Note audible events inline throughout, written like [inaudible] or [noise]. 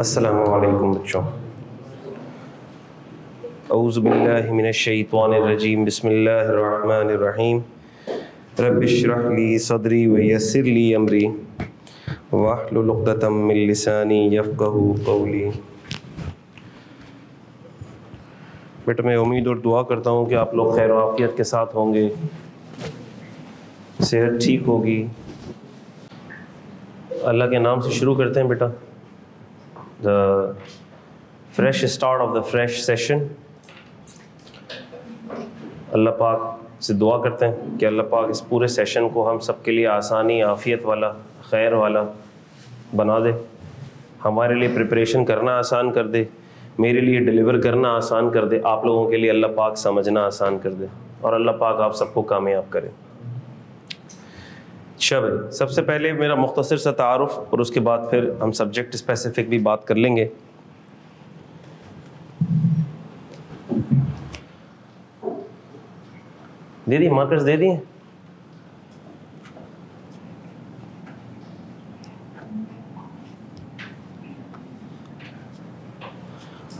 असलकुम बच्चों। सदरी बेटा, मैं उम्मीद और दुआ करता हूँ कि आप लोग खैर वाफ़ियत के साथ होंगे। सेहत ठीक होगी। अल्लाह के नाम से शुरू करते हैं बेटा। The fresh start of the fresh session अल्लाह पाक से दुआ करते हैं कि अल्लाह पाक इस पूरे सेशन को हम सब के लिए आसानी, आफ़ियत वाला, खैर वाला बना दे। हमारे लिए प्रिपरेशन करना आसान कर दे, मेरे लिए डिलीवर करना आसान कर दे, आप लोगों के लिए अल्लाह पाक समझना आसान कर दे। और अल्लाह पाक आप सबको कामयाब करे। भाई सबसे पहले मेरा मुख्तर सा तारुफ, और उसके बाद फिर हम सब्जेक्ट स्पेसिफिक भी बात कर लेंगे। दे दी मार्कर्स दे दिए?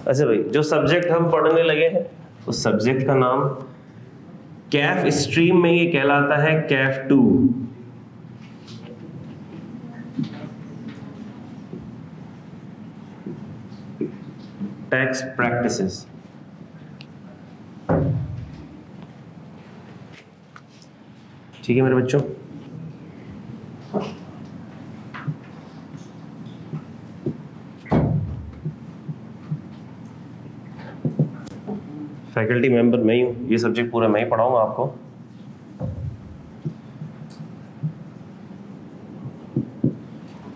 अच्छा भाई, जो सब्जेक्ट हम पढ़ने लगे हैं, उस सब्जेक्ट का नाम कैफ स्ट्रीम में ये कहलाता है, कैफ टू। टैक्स प्रैक्टिसेस ठीक है मेरे बच्चों? फैकल्टी मेंबर मैं ही हूँ। ये सब्जेक्ट पूरा मैं ही पढ़ाऊँगा आपको।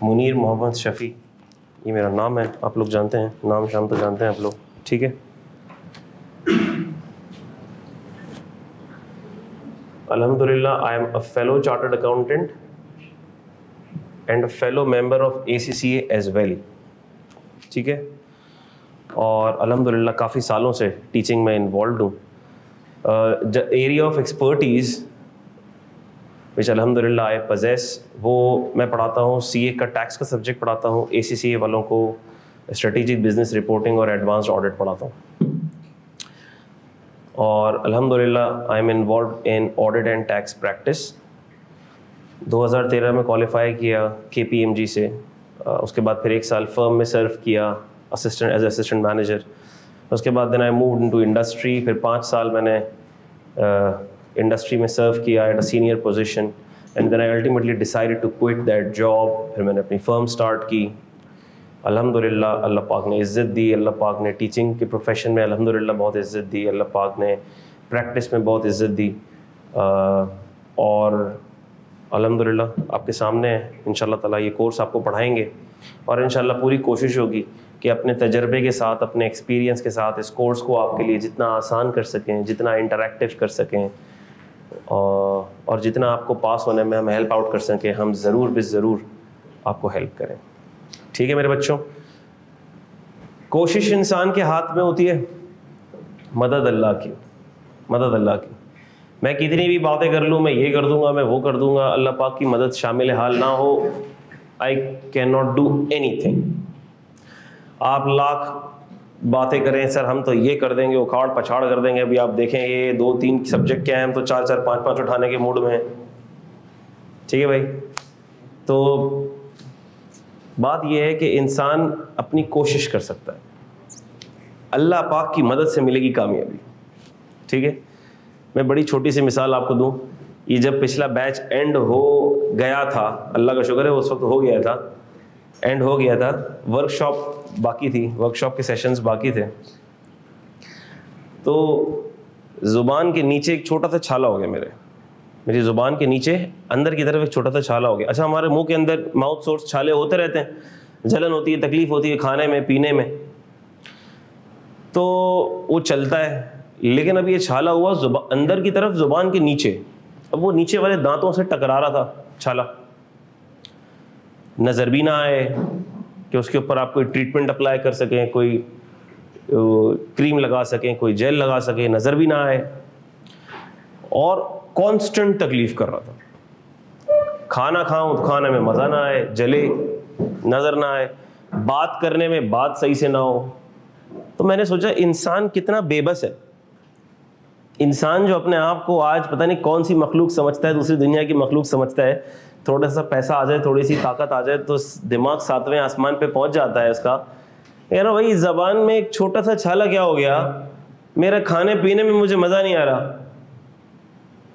मुनीर मोहम्मद शफ़ी। ये मेरा नाम है, आप लोग जानते हैं, नाम शाम तो जानते हैं आप लोग, ठीक है? अल्हम्दुलिल्लाह I am a fellow chartered accountant and a fellow member of A C C as well ठीक है? और अल्हम्दुलिल्लाह, काफ़ी सालों से टीचिंग में इन्वॉल्व हूँ। एरिया ऑफ़ एक्सपर्टीज़ विच अलहमदिल्ला आई पजेस वो मैं पढ़ाता हूँ सी ए का टैक्स का सब्जेक्ट पढ़ाता हूँ ए सी सी ए वालों को स्ट्रेटेजिक बिज़नेस रिपोर्टिंग और एडवांस्ड ऑडिट पढ़ाता हूँ। और अल्हम्दुलिल्लाह I am involve in audit and tax practice 2013 में क्वालिफाई किया के पी एम जी से। उसके बाद फिर एक साल फर्म में सर्व किया असिस्टेंट एज असिस्टेंट मैनेजर उसके बाद then I move into industry फिर पाँच साल मैंने इंडस्ट्री में सर्व किया at a senior position and then I ultimately decided to quit that job फिर मैंने अपनी फर्म स्टार्ट की। अल्हम्दुलिल्लाह अल्लाह पाक ने इज़्ज़त दी, अल्लाह पाक ने टीचिंग के प्रोफेशन में अल्हम्दुलिल्लाह बहुत इज़्ज़त दी, अल्लाह पाक ने प्रैक्टिस में बहुत इज़्ज़त दी। और अल्हम्दुलिल्लाह आपके सामने है। इन ताला ये कोर्स आपको पढ़ाएँगे। और इन पूरी कोशिश होगी कि अपने तजर्बे के साथ, अपने एक्सपीरियंस के साथ इस कोर्स को आपके लिए जितना आसान कर सकें, जितना इंटरेक्टिव कर सकें। और जितना आपको पास होने में हम हेल्प आउट कर सकें, हम ज़रूर भी ज़रूर आपको हेल्प करें। ठीक है मेरे बच्चों? कोशिश इंसान के हाथ में होती है, मदद अल्लाह की, मदद अल्लाह की। मैं कितनी भी बातें कर लूँ, मैं ये कर दूँगा, मैं वो कर दूँगा, अल्लाह पाक की मदद शामिल हाल ना हो I can not do anything आप लाख बातें करें, सर, हम तो ये कर देंगे, उखाड़ पछाड़ कर देंगे, अभी आप देखें, ये दो तीन सब्जेक्ट क्या है, हम तो चार चार, पाँच पाँच उठाने के मूड में हैं। ठीक है भाई? तो बात यह है कि इंसान अपनी कोशिश कर सकता है। अल्लाह पाक की मदद से मिलेगी कामयाबी। ठीक है? मैं बड़ी छोटी सी मिसाल आपको दूँ, ये जब पिछला बैच एंड हो गया था, अल्लाह का शुक्र है, उस वक्त हो गया था एंड हो गया था। वर्कशॉप बाकी थी, वर्कशॉप के सेशंस बाकी थे। तो ज़ुबान के नीचे एक छोटा सा छाला हो गया मेरे। मेरी ज़ुबान के नीचे, अंदर की तरफ़ एक छोटा सा छाला हो गया। अच्छा हमारे मुँह के अंदर माउथ सोर्स छाले होते रहते हैं। जलन होती है, तकलीफ़ होती है खाने में, पीने में। तो वो चलता है। लेकिन अब ये छाला हुआ अंदर की तरफ़, ज़ुबान के नीचे। अब वो नीचे वाले दांतों से टकरा रहा था, छाला। नज़र भी ना आए कि उसके ऊपर आप कोई ट्रीटमेंट अप्लाई कर सकें, कोई क्रीम लगा सकें, कोई जेल लगा सकें, नज़र भी ना आए। और कांस्टेंट तकलीफ़ कर रहा था। खाना खाऊं तो खाने में मज़ा ना आए, जले, नज़र ना आए। बात करने में बात सही से ना हो। तो मैंने सोचा, इंसान कितना बेबस है। इंसान जो अपने आप को आज पता नहीं कौन सी मखलूक समझता है, दूसरी दुनिया की मखलूक समझता है। थोड़ा सा पैसा आ जाए थोड़ी सी ताकत आ जाए तो दिमाग सातवें आसमान पे पहुँच जाता है इसका यार भाई, जबान में एक छोटा सा छाला क्या हो गया? मेरा खाने पीने में मुझे मज़ा नहीं आ रहा।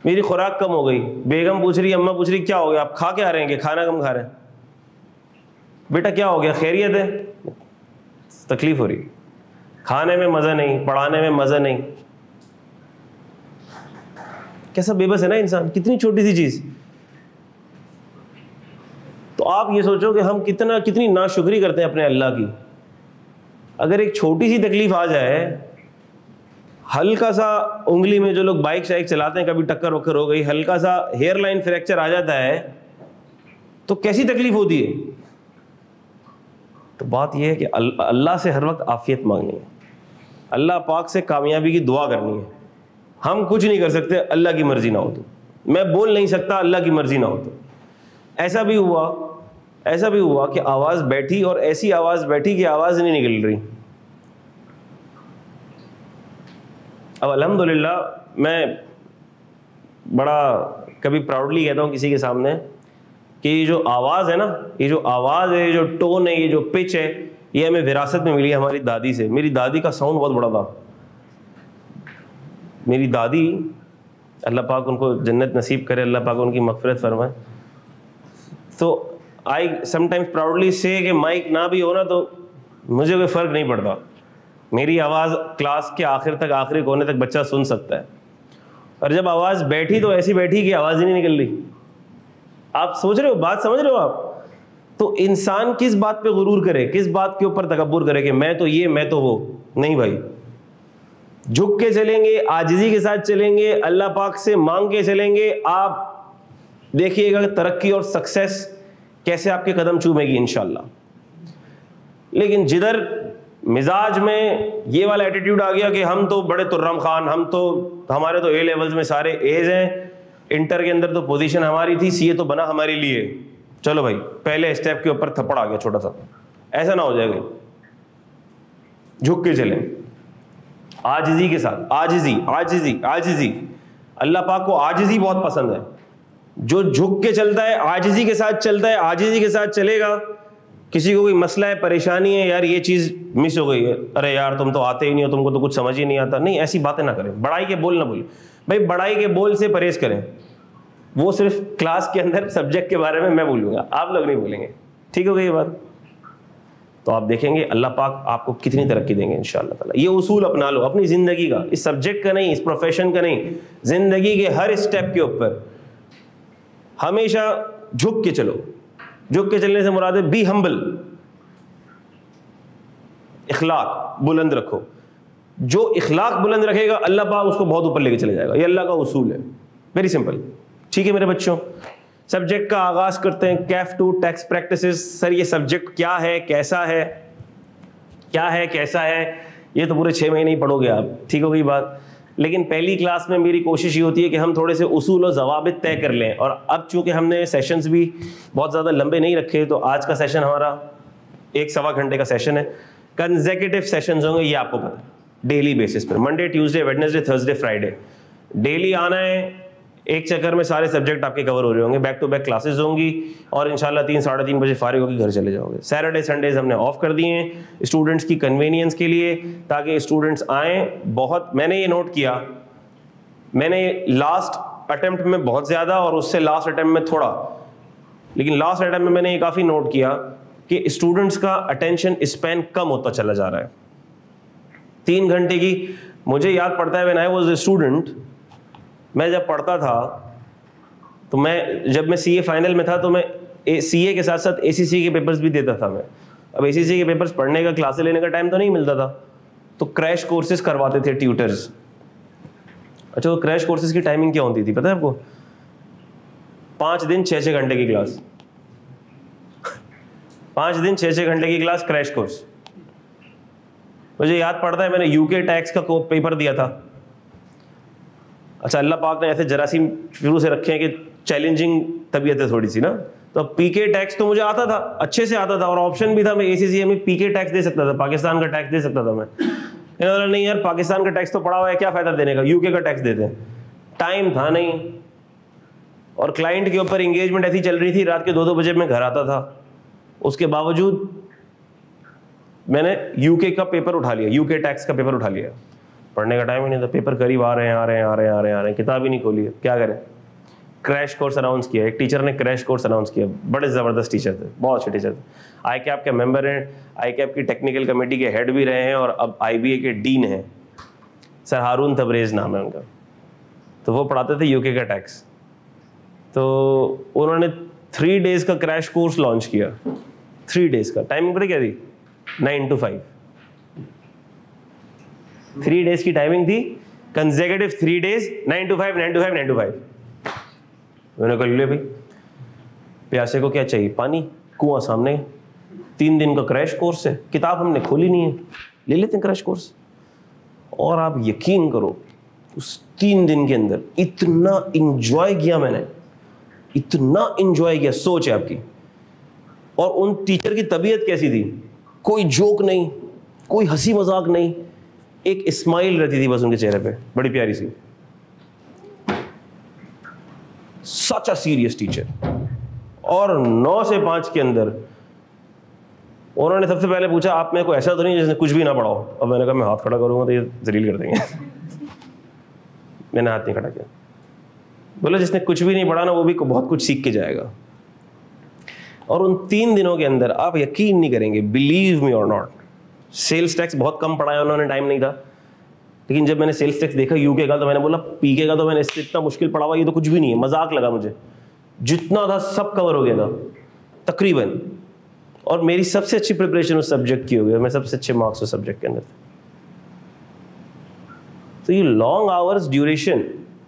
मेरी खुराक कम हो गई। बेगम पूछ रही, अम्मा पूछ रही, क्या हो गया? आप खा के आ रहे हैं? कि खाना कम खा रहे हैं? बेटा, क्या हो गया? खैरियत है? तकलीफ़ हो रही। खाने में मज़ा नहीं, पढ़ाने में मज़ा नहीं। कैसा बेबस है ना इंसान? कितनी छोटी सी चीज़। तो आप ये सोचो कि हम कितना, कितनी नाशुक्री करते हैं अपने अल्लाह की। अगर एक छोटी सी तकलीफ़ आ जाए, हल्का सा उंगली में जो लोग बाइक शाइक चलाते हैं, कभी टक्कर वक्कर हो गई, हल्का सा हेयर लाइन फ्रैक्चर आ जाता है तो कैसी तकलीफ़ होती है? तो बात यह है कि अल्लाह से हर वक्त आफियत मांगनी है। अल्लाह पाक से कामयाबी की दुआ करनी है। हम कुछ नहीं कर सकते, अल्लाह की मर्ज़ी ना हो तो। मैं बोल नहीं सकता, अल्लाह की मर्ज़ी ना हो तो। ऐसा भी हुआ ऐसा भी हुआ कि आवाज़ बैठी और ऐसी आवाज़ बैठी कि आवाज़ नहीं निकल रही। अब अल्हम्दुलिल्लाह, मैं बड़ा कभी प्राउडली कहता हूँ किसी के सामने कि ये जो आवाज़ है ना, ये जो आवाज़ है, ये जो टोन है, ये जो पिच है, ये हमें विरासत में मिली हमारी दादी से। मेरी दादी का साउंड बहुत बड़ा था। मेरी दादी, अल्लाह पाक उनको जन्नत नसीब करे, अल्लाह पाक उनकी मगफरत फरमाए। तो आई समटाइम्स प्राउडली से कि माइक ना भी हो ना तो मुझे कोई फ़र्क नहीं पड़ता। मेरी आवाज़ क्लास के आखिर तक, आखिरी कोने तक बच्चा सुन सकता है। और जब आवाज़ बैठी तो ऐसी बैठी कि आवाज़ ही नहीं निकल रही। आप सोच रहे हो? बात समझ रहे हो आप? तो इंसान किस बात पे गुरूर करे? किस बात के ऊपर तकबर करे कि मैं तो ये, मैं तो वो? नहीं भाई। झुक के चलेंगे, आजिजी के साथ चलेंगे, अल्लाह पाक से मांग के चलेंगे। आप देखिएगा तरक्की और सक्सेस कैसे आपके कदम चूमेगी इनशाला लेकिन जिधर मिजाज में ये वाला एटीट्यूड आ गया कि हम तो बड़े तुर्रम खान, हम तो हमारे तो ए लेवल्स में सारे एज हैं इंटर के अंदर तो पोजीशन हमारी थी सीए तो बना हमारे लिए। चलो भाई, पहले स्टेप के ऊपर थप्पड़ आ गया छोटा सा। ऐसा ना हो जाएगा झुक के चले। आजिजी के साथ, आजिजी आजिजी आजिजी। अल्लाह पाक को आजिजी बहुत पसंद है। जो झुक के चलता है आजिजी के साथ चलता है आजिजी के साथ चलेगा। किसी को कोई मसला है, परेशानी है, यार ये चीज़ मिस हो गई है। अरे यार, तुम तो आते ही नहीं हो, तुमको तो कुछ समझ ही नहीं आता। नहीं, ऐसी बातें ना करें। बड़ाई के बोल ना बोले भाई, बड़ाई के बोल से परहेज करें। वो सिर्फ़ क्लास के अंदर सब्जेक्ट के बारे में मैं बोलूँगा। आप लोग नहीं बोलेंगे। ठीक हो गई ये बात? तो आप देखेंगे, अल्लाह पाक आपको कितनी तरक्की देंगे इन ताला। ये उसूल अपना लो, अपनी ज़िंदगी का। इस सब्जेक्ट का नहीं, इस प्रोफेशन का नहीं। ज़िंदगी के हर स्टेप के ऊपर। हमेशा झुक के चलो। झुक के चलने से मुराद है बी हम्बल इखलाक, बुलंद रखो। जो इखलाक बुलंद रखेगा, अल्लाह पाक उसको बहुत ऊपर लेके चले जाएगा। ये अल्लाह का उसूल है। वेरी सिंपल ठीक है मेरे बच्चों? सब्जेक्ट का आगाज़ करते हैं। CAF two tax practice sir ये सब्जेक्ट क्या है? कैसा है? क्या है? कैसा है? ये तो पूरे छः महीने ही पढ़ोगे आप। ठीक हो गई बात? लेकिन पहली क्लास में मेरी कोशिश ये होती है कि हम थोड़े से उसूल और जवाबित तय कर लें। और अब चूँकि हमने सेशंस भी बहुत ज़्यादा लंबे नहीं रखे तो आज का सेशन हमारा एक सवा घंटे का सेशन है। कंजेकेटिव सेशन होंगे, ये आपको पता है। डेली बेसिस पर। Monday Tuesday Wednesday Thursday Friday daily आना है एक चक्कर में सारे सब्जेक्ट आपके कवर हो रहे होंगे बैक टू बैक क्लासेस होंगी और इंशाल्लाह तीन, साढ़े तीन बजे फारिग होकर घर चले जाओगे। सैटरडे संडेज हमने ऑफ़ कर दिए हैं स्टूडेंट्स की कन्वीनियंस के लिए ताकि स्टूडेंट्स आएँ, बहुत, मैंने ये नोट किया, मैंने लास्ट अटैम्प्ट में बहुत ज़्यादा और उससे लास्ट अटैम्प्ट में थोड़ा, लेकिन लास्ट अटैम्प्ट में मैंने ये काफ़ी नोट किया कि स्टूडेंट्स का अटेंशन स्पैन कम होता चला जा रहा है। तीन घंटे की, मुझे याद पड़ता है when I was a student मैं जब पढ़ता था तो मैं, जब मैं सीए फाइनल में था तो मैं सीए के साथ साथ एसीसी के पेपर्स भी देता था मैं। अब एसीसी के पेपर्स पढ़ने का क्लासे लेने का टाइम तो नहीं मिलता था। तो क्रैश कोर्सेज करवाते थे ट्यूटर्स अच्छा वो क्रैश कोर्सेज की टाइमिंग क्या होती थी, पता है आपको? पाँच दिन छः छः घंटे की क्लास पाँच दिन छः छः घंटे की क्लास क्रैश कोर्स मुझे याद पड़ता है, मैंने यूके टैक्स का पेपर दिया था। अच्छा अल्लाह पाक ने ऐसे जरासीम शुरू से रखे हैं कि चैलेंजिंग तबीयत है थोड़ी सी ना। तो पीके टैक्स तो मुझे आता था, अच्छे से आता था और ऑप्शन भी था, मैं एसीसी में पीके टैक्स दे सकता था, पाकिस्तान का टैक्स दे सकता था मैं। नहीं यार, पाकिस्तान का टैक्स तो पड़ा हुआ है, क्या फ़ायदा देने का? यूके का टैक्स देते हैं। टाइम था नहीं। और क्लाइंट के ऊपर इंगेजमेंट ऐसी चल रही थी, रात के दो दो बजे मैं घर आता था। उसके बावजूद मैंने यूके का पेपर उठा लिया यूके टैक्स का पेपर उठा लिया। पढ़ने का टाइम ही नहीं था पेपर करीब आ रहे हैं, आ रहे हैं, आ रहे हैं, आ रहे हैं, आ रहे हैं। किताब ही नहीं खोली है। क्या करें? क्रैश कोर्स अनाउंस किया। एक टीचर ने क्रैश कोर्स अनाउंस किया। बड़े ज़बरदस्त टीचर थे, बहुत अच्छे टीचर थे। आई कैप के मेंबर हैं आई कैप की टेक्निकल कमेटी के हेड भी रहे हैं और अब आईबीए के डीन हैं। सर हारून तबरेज नाम है उनका। तो वो पढ़ाते थे यूके का टैक्स तो उन्होंने थ्री डेज़ का क्रैश कोर्स लॉन्च किया। थ्री डेज़ का। टाइमिंग पता क्या थी? Nine to five three days की टाइमिंग थी consecutive three days nine to five nine to five nine to five nine to five भाई, प्यासे को क्या चाहिए? पानी? कुआँ सामने? तीन दिन का क्रैश कोर्स है। किताब हमने खोली नहीं है। ले लेते हैं क्रैश कोर्स और आप यकीन करो, उस तीन दिन के अंदर इतना इंजॉय किया मैंने। इतना इंजॉय किया, सोच है आपकी। और उन टीचर की तबीयत कैसी थी? कोई जोक नहीं, कोई हँसी मज़ाक नहीं एक स्माइल रहती थी बस उनके चेहरे पे, बड़ी प्यारी सी। सच अ सीरियस टीचर और नौ से पाँच के अंदर, उन्होंने सबसे पहले पूछा, आप मेरे को ऐसा तो नहीं जिसने कुछ भी ना पढ़ाओ अब मैंने कहा, मैं हाथ खड़ा करूँगा तो ये जलील कर देंगे। [laughs] मैंने हाथ नहीं खड़ा किया। बोला, जिसने कुछ भी नहीं पढ़ा ना, वो भी बहुत कुछ सीख के जाएगा। और उन तीन दिनों के अंदर आप यकीन नहीं करेंगे बिलीव मी और नॉट सेल्स टैक्स बहुत कम पढ़ाया उन्होंने टाइम नहीं था। लेकिन जब मैंने सेल्स टैक्स देखा यूके का तो मैंने बोला पीके का तो मैंने इससे इतना मुश्किल पढ़ा हुआ, ये तो कुछ भी नहीं है, मज़ाक लगा मुझे। जितना था सब कवर हो गया था, तकरीबन। और मेरी सबसे अच्छी प्रिपरेशन उस सब्जेक्ट की हो गई मैं सबसे अच्छे मार्क्स उस सब्जेक्ट के अंदर थे। तो ये लॉन्ग आवर्स ड्यूरेशन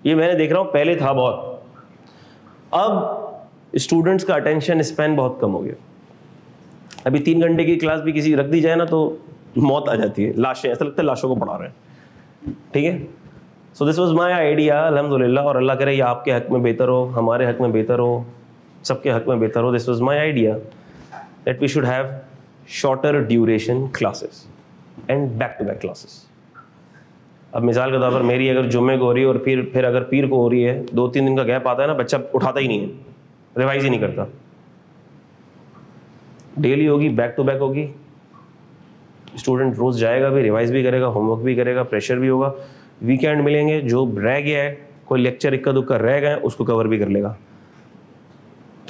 ये मैंने देख रहा हूँ, पहले था बहुत। अब स्टूडेंट्स का अटेंशन स्पैन बहुत कम हो गया। अभी तीन घंटे की क्लास भी किसी रख दी जाए ना तो मौत आ जाती है। लाशें, ऐसा लगता है लाशों को पढ़ा रहे हैं। ठीक है? So this was my idea अलहमदिल्ला और अल्लाह करे, ये आपके हक में बेहतर हो, हमारे हक में बेहतर हो, सबके हक में बेहतर हो। This was my idea that we should have shorter duration classes and back to back classes अब मिसाल के तौर पर मेरी अगर जुम्मे को हो रही है और फिर फिर अगर पीर को हो रही है दो तीन दिन का गैप आता है ना, बच्चा उठाता ही नहीं है रिवाइज ही नहीं करता। डेली होगी बैक टू बैक होगी स्टूडेंट रोज़ जाएगा भी, रिवाइज भी करेगा, होमवर्क भी करेगा, प्रेशर भी होगा। वीकेंड मिलेंगे, जो रह गया है, कोई लेक्चर इक्का दुक्का रह गए उसको कवर भी कर लेगा।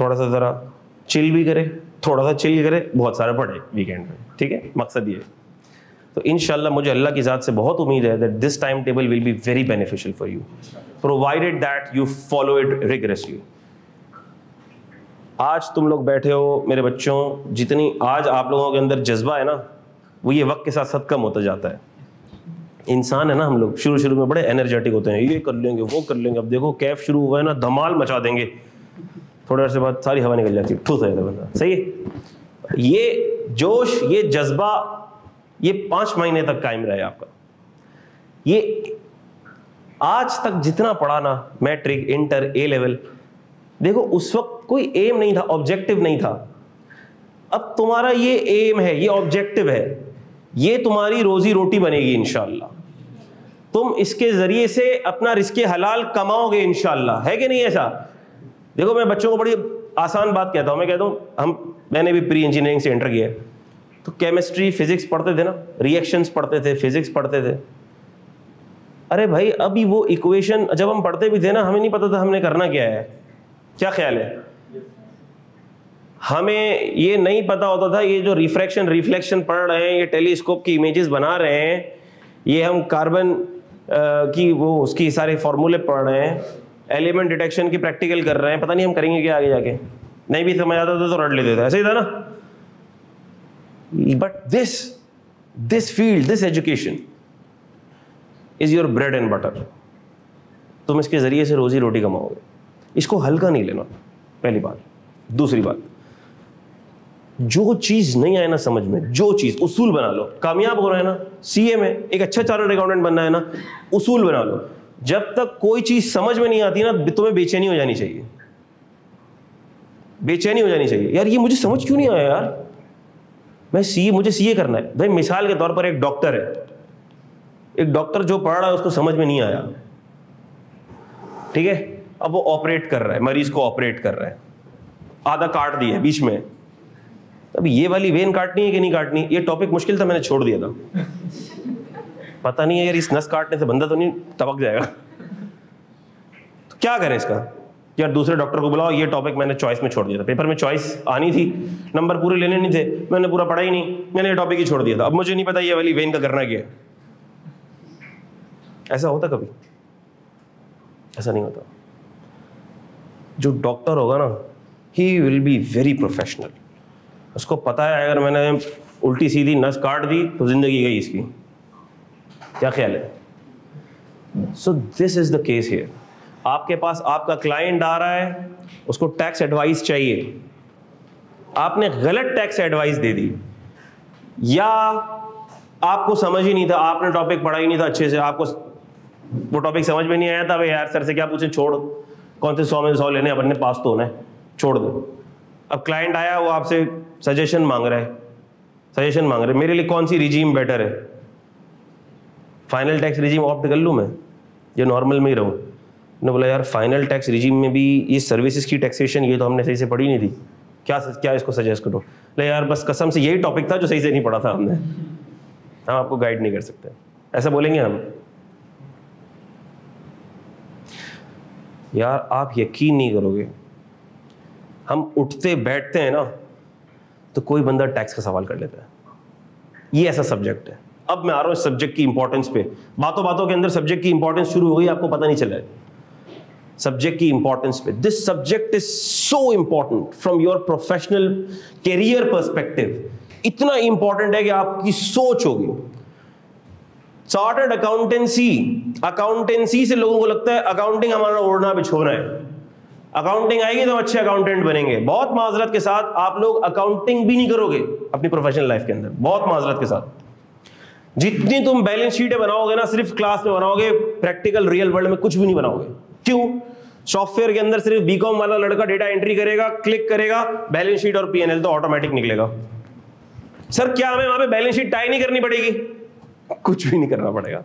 थोड़ा सा ज़रा चिल भी करे थोड़ा सा चिल करे, बहुत सारा पढ़े वीकेंड में, ठीक है? मकसद ये तो इन मुझे अल्लाह की ज़ात से बहुत उम्मीद है that this time table will be very beneficial for you provided that you follow it rigorously आज तुम लोग बैठे हो, मेरे बच्चों, जितनी आज आप लोगों के अंदर जज्बा है ना वो ये वक्त के साथ साथ कम होता जाता है। इंसान है ना हम लोग, शुरू शुरू में बड़े एनर्जेटिक होते हैं। ये कर लेंगे, वो कर लेंगे। अब देखो, कैफ शुरू हुआ है ना, धमाल मचा देंगे। थोड़े अर्से बाद सारी हवा निकल जाती है ठूस हो जाता बंदा। सही है? ये जोश, ये जज्बा, ये पाँच महीने तक कायम रहे आपका। ये आज तक जितना पढ़ा ना, मैट्रिक, इंटर, ए लेवल, देखो, उस वक्त कोई एम नहीं था ऑब्जेक्टिव नहीं था। अब तुम्हारा ये एम है, ये ऑब्जेक्टिव है। ये तुम्हारी रोजी रोटी बनेगी इनशाला तुम इसके ज़रिए से अपना रिस्के हलाल कमाओगे इनशाला है कि नहीं ऐसा? देखो, मैं बच्चों को बड़ी आसान बात कहता हूँ। मैं कहता हूँ, हम, मैंने भी प्री इंजीनियरिंग से एंटर किया तो केमिस्ट्री, फिजिक्स पढ़ते थे ना? रिएक्शंस पढ़ते थे, फिजिक्स पढ़ते थे। अरे भाई, अभी वो इक्वेशन, जब हम पढ़ते भी थे ना, हमें नहीं पता था हमने करना क्या है। क्या ख्याल है? हमें ये नहीं पता होता था, ये जो रिफ्रैक्शन रिफ्लेक्शन पढ़ रहे हैं, ये टेलीस्कोप की इमेजेस बना रहे हैं, ये हम कार्बन की वो उसकी सारे फॉर्मूले पढ़ रहे हैं एलिमेंट डिटेक्शन की प्रैक्टिकल कर रहे हैं, पता नहीं हम करेंगे क्या आगे जाके। नहीं भी समझ आता था तो रट लेते थे, ऐसे ही था ना? But this this field this education is your bread and butter तुम इसके ज़रिए से रोजी रोटी कमाओगे। इसको हल्का नहीं लेना, पहली बात। दूसरी बात जो चीज़ नहीं आए ना समझ में, जो चीज़, उसूल बना लो। कामयाब हो रहा है ना सीए में एक अच्छा चार्टर्ड अकाउंटेंट बनना है ना, उसूल बना लो। जब तक कोई चीज़ समझ में नहीं आती ना, तुम्हें बेचैनी हो जानी चाहिए। बेचैनी हो जानी चाहिए। यार, ये मुझे समझ क्यों नहीं आया यार? मैं सी मुझे सीए करना है। भाई, मिसाल के तौर पर एक डॉक्टर है। एक डॉक्टर जो पढ़ रहा है, उसको समझ में नहीं आया। ठीक है? अब वो ऑपरेट कर रहा है, मरीज़ को ऑपरेट कर रहा है। आधा काट दिया बीच में। अब ये वाली वेन काटनी है कि नहीं काटनी? ये टॉपिक मुश्किल था, मैंने छोड़ दिया था। पता नहीं है यार, इस नस काटने से बंदा तो नहीं टपक जाएगा। तो क्या करें इसका? यार दूसरे डॉक्टर को बुलाओ, ये टॉपिक मैंने चॉइस में छोड़ दिया था। पेपर में चॉइस आनी थी नंबर पूरे लेने नहीं थे, मैंने पूरा पढ़ा ही नहीं, मैंने ये टॉपिक ही छोड़ दिया था। अब मुझे नहीं पता ये वाली वेन का करना क्या ऐसा होता कभी? ऐसा नहीं होता। जो डॉक्टर होगा ना he will be very professional उसको पता है, अगर मैंने उल्टी सीधी नस काट दी तो ज़िंदगी गई इसकी। क्या ख्याल है? So this is the case here आपके पास आपका क्लाइंट आ रहा है, उसको टैक्स एडवाइस चाहिए। आपने गलत टैक्स एडवाइस दे दी। या आपको समझ ही नहीं था, आपने टॉपिक पढ़ा ही नहीं था अच्छे से, आपको वो टॉपिक समझ में नहीं आया था, भाई यार, सर से क्या पूछे, छोड़ कौन से सौ में सौ लेने अपने पास तो होना है, छोड़ दो। अब क्लाइंट आया, वो आपसे सजेशन मांग रहा है। सजेशन मांग रहे मेरे लिए कौन सी रिजीम बेटर है? फाइनल टैक्स रिजीम ऑप्ट कर लूँ मैं? ये नॉर्मल में ही रहूँ। ने बोला, यार फाइनल टैक्स रिजीम में भी ये सर्विसेज़ की टैक्सेशन ये तो हमने सही से पढ़ी नहीं थी। क्या क्या इसको सजेस्ट करो? ले यार, बस कसम से यही टॉपिक था जो सही से नहीं पढ़ा था हमने। हम आपको गाइड नहीं कर सकते। ऐसा बोलेंगे हम? यार, आप यकीन नहीं करोगे। हम उठते बैठते हैं ना तो कोई बंदा टैक्स का सवाल कर लेता है। ये ऐसा सब्जेक्ट है। अब मैं आ रहा हूँ सब्जेक्ट की इंपॉर्टेंस पे। बातों बातों के अंदर सब्जेक्ट की इंपॉर्टेंस शुरू हो गई, आपको पता नहीं चला सब्जेक्ट की इंपॉर्टेंस पे। This subject is so important from your professional career perspective इतना इंपॉर्टेंट है कि आपकी सोच होगी। चार्टर्ड अकाउंटेंसी अकाउंटेंसी से लोगों को लगता है अकाउंटिंग हमारा ओढ़ना बिछोना है। अकाउंटिंग आएगी तो अच्छे अकाउंटेंट बनेंगे। बहुत माजरत के साथ आप लोग अकाउंटिंग भी नहीं करोगे अपनी प्रोफेशनल लाइफ के अंदर। बहुत माजरत के साथ। जितनी तुम बैलेंस शीटें बनाओगे ना, सिर्फ़ क्लास में बनाओगे प्रैक्टिकल रियल वर्ल्ड में कुछ भी नहीं बनाओगे। क्यों? सॉफ्टवेयर के अंदर सिर्फ़ बीकॉम वाला लड़का डेटा एंट्री करेगा क्लिक करेगा बैलेंस शीट और पीएनएल तो ऑटोमेटिक निकलेगा। सर क्या हमें वहाँ पे बैलेंस शीट टाई नहीं करनी पड़ेगी? कुछ भी नहीं करना पड़ेगा।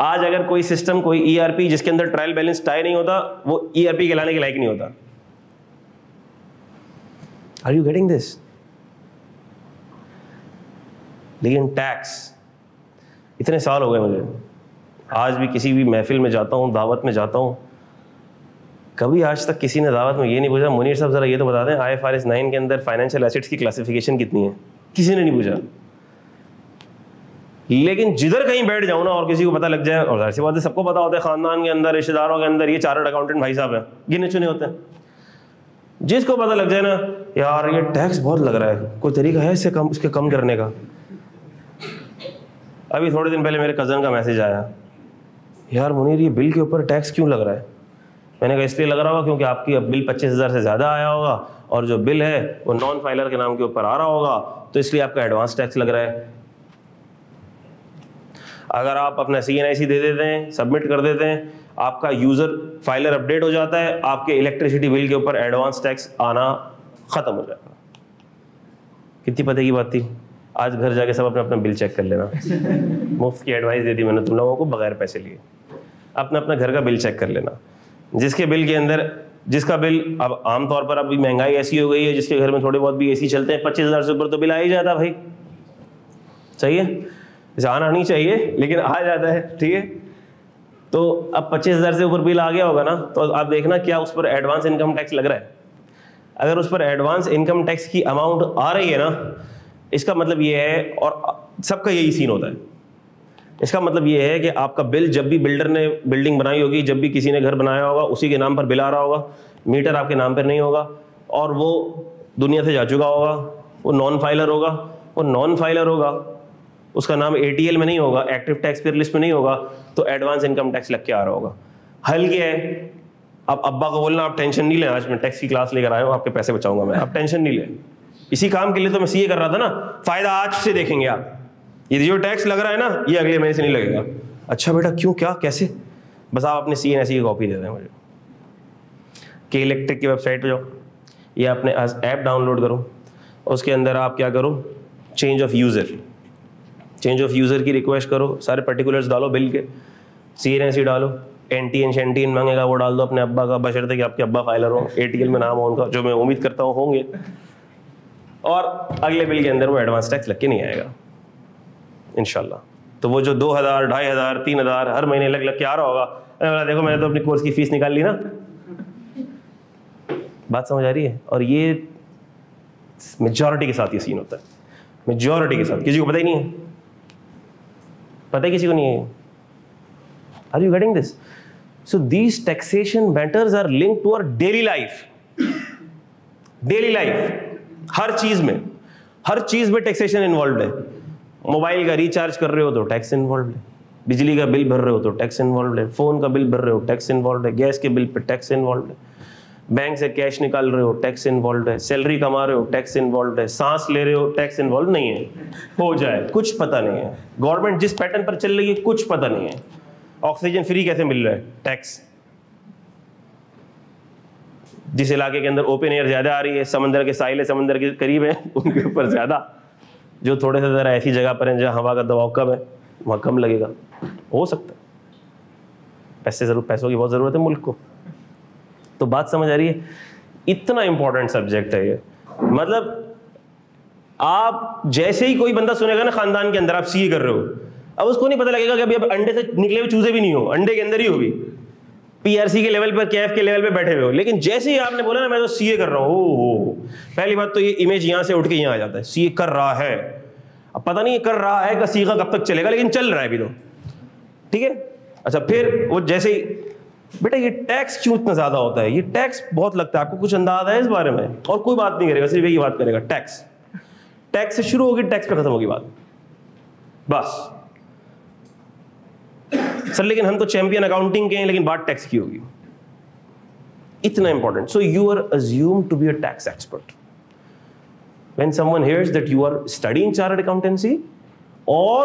आज अगर कोई सिस्टम कोई ईआरपी e जिसके अंदर ट्रायल बैलेंस टाई नहीं होता, वो ईआरपी e कहलाने के लायक नहीं होता। आर यू गेटिंग दिस लेकिन टैक्स इतने साल हो गए मुझे। आज भी किसी भी महफिल में जाता हूँ, दावत में जाता हूँ। कभी आज तक किसी ने दावत में ये नहीं पूछा, मुनीर साहब ज़रा ये तो बता दें I F R S nine के अंदर फाइनेंशियल एसेट्स की क्लासिफिकेशन कितनी है? किसी ने नहीं पूछा। लेकिन जिधर कहीं बैठ जाऊँ ना और किसी को पता लग जाए, और ज़ाहिर सी बात है सबको पता होता है ख़ानदान के अंदर, रिश्तेदारों के अंदर, ये चार्ट अकाउंटेंट भाई साहब हैं, गिने चुने होते हैं। जिसको पता लग जाए ना, यार ये टैक्स बहुत लग रहा है, कोई तरीका है इससे कम, इसके कम करने का? अभी थोड़े दिन पहले मेरे कज़न का मैसेज आया, यार मुनीर, ये बिल के ऊपर टैक्स क्यों लग रहा है? मैंने कहा, इसलिए लग रहा होगा क्योंकि आपकी अब बिल पच्चीस हज़ार से ज़्यादा आया होगा, और जो बिल है, वो नॉन फाइलर के नाम के ऊपर आ रहा होगा तो इसलिए आपका एडवांस टैक्स लग रहा है। अगर आप अपना सी एन आई सी दे देते हैं सबमिट कर देते हैं आपका यूज़र फाइलर अपडेट हो जाता है आपके इलेक्ट्रिसिटी बिल के ऊपर एडवांस टैक्स आना ख़त्म हो जाएगा कितनी पते की बात थी? आज घर जाके सब अपना अपना बिल चेक कर लेना। [laughs] मुफ़्त की एडवाइस दे दी मैंने तुम लोगों को बगैर पैसे लिए। अपना अपना घर का बिल चेक कर लेना। जिसके बिल के अंदर जिसका बिल अब आमतौर पर अभी महँगाई ऐसी हो गई है जिसके घर में थोड़े बहुत भी एसी चलते हैं पच्चीस हज़ार से ऊपर तो बिल आ ही जाता भाई। सही है? जाना नहीं चाहिए, लेकिन आ जाता है, ठीक है? तो अब पच्चीस हज़ार से ऊपर बिल आ गया होगा ना तो आप देखना क्या उस पर एडवांस इनकम टैक्स लग रहा है। अगर उस पर एडवांस इनकम टैक्स की अमाउंट आ रही है ना, इसका मतलब ये है, और सबका यही सीन होता है। इसका मतलब ये है कि आपका बिल जब भी बिल्डर ने बिल्डिंग बनाई होगी, जब भी किसी ने घर बनाया होगा, उसी के नाम पर बिल आ रहा होगा मीटर आपके नाम पर नहीं होगा, और वो दुनिया से जा चुका होगा, वो नॉन फाइलर होगा, वो नॉन फाइलर होगा उसका नाम एटीएल में नहीं होगा एक्टिव टैक्स पेयर लिस्ट में नहीं होगा तो एडवांस इनकम टैक्स लग के आ रहा होगा। हल क्या है, अब अब्बा को बोलना, आप टेंशन नहीं लें, आज मैं टैक्स की क्लास लेकर आया हूँ, आपके पैसे बचाऊँगा मैं। आप टेंशन नहीं लें। इसी काम के लिए तो मैं सी कर रहा था ना, फ़ायदा आज से देखेंगे आप। ये जो टैक्स लग रहा है ना, ये अगले महीने से नहीं लगेगा। अच्छा बेटा, क्यों, क्या, कैसे? बस आप अपने सी एन एस की कॉपी दे दें मुझे। के इलेक्ट्रिक की वेबसाइट पे जाओ। ये अपने ऐप डाउनलोड करो। उसके अंदर आप क्या करो? Change of user change of user की रिक्वेस्ट करो, सारे पर्टिकुलर्स डालो बिल के। सी एन सी डालो एन टी एन शेंटीन मांगेगा, वो डाल दो अपने अब्बा का बशर्ते कि आपके अब्बा फाइलर हो ए टी एल में नाम हो उनका, जो मैं उम्मीद करता हूँ होंगे। और अगले बिल के अंदर वो एडवांस टैक्स लग के नहीं आएगा। इनशाला तो वो जो दो हज़ार, ढाई हज़ार, तीन हज़ार, हर महीने लग लग के आ रहा होगा। देखो, मैंने तो अपनी कोर्स की फ़ीस निकाल ली ना। बात समझ आ रही है? और ये मेजॉरिटी के साथ ये सीन होता है। मेजॉरिटी के साथ। किसी को पता ही नहीं है। पता ही किसी को नहीं है are you getting this so these taxation matters are link to our daily life daily life हर चीज़ में। हर चीज़ में टैक्सेशन इन्वॉल्व है। मोबाइल का रिचार्ज कर रहे हो तो टैक्स इन्वॉल्व है। बिजली का बिल भर रहे हो तो टैक्स इन्वॉल्व है। फ़ोन का बिल भर रहे हो टैक्स इन्वॉल्व है। गैस के बिल पे टैक्स इन्वॉल्व है। बैंक से कैश निकाल रहे हो टैक्स इन्वॉल्व है सैलरी कमा रहे हो टैक्स इन्वॉल्व है, सांस ले रहे हो टैक्स इन्वॉल्व नहीं है, हो जाए, कुछ पता नहीं है। गवर्नमेंट जिस पैटर्न पर चल रही है, कुछ पता नहीं है। ऑक्सीजन फ्री कैसे मिल रहा है? टैक्स जिस इलाके के अंदर ओपन एयर ज़्यादा आ रही है, समंदर के साहिल समंदर के करीब है, [laughs] उनके ऊपर ज़्यादा। जो थोड़े से ज़रा ऐसी जगह पर हैं जहाँ हवा का दबाव कम है, वहाँ कम लगेगा। हो सकता है। पैसे ज़रूर, पैसों की बहुत ज़रूरत है मुल्क को। तो बात समझ आ रही है? इतना इंपॉर्टेंट सब्जेक्ट है ये। मतलब आप जैसे ही कोई बंदा सुनेगा ना खानदान के अंदर, आप सीए कर रहे हो। अब उसको नहीं पता लगेगा कि अभी अब अंडे से निकले हुए चूजे भी नहीं हो, अंडे के अंदर ही हो भी पीआरसी के लेवल पर कैफ के लेवल पे बैठे हुए हो। लेकिन जैसे ही आपने बोला ना, मैं तो सीए कर रहा हूँ, हो पहली बात तो ये इमेज यहाँ से उठ के यहाँ आ जाता है। सीए कर रहा है। अब पता नहीं कर रहा है का सीखा कब तक चलेगा, लेकिन चल रहा है अभी तो। ठीक है? अच्छा फिर वो जैसे ही बेटा, ये टैक्स क्यों इतना ज़्यादा होता है? ये टैक्स बहुत लगता है। आपको कुछ अंदाज़ा है इस बारे में? और कोई बात नहीं करेगा, सिर्फ़ यही बात करेगा टैक्स टैक्स से शुरू होगी टैक्स पे खत्म होगी बात। बस। सर, लेकिन हम तो चैंपियन अकाउंटिंग के हैं, लेकिन बात टैक्स की होगी। इतना important so you are assume to be a tax expert when someone hears that you are studying chartered accountancy, or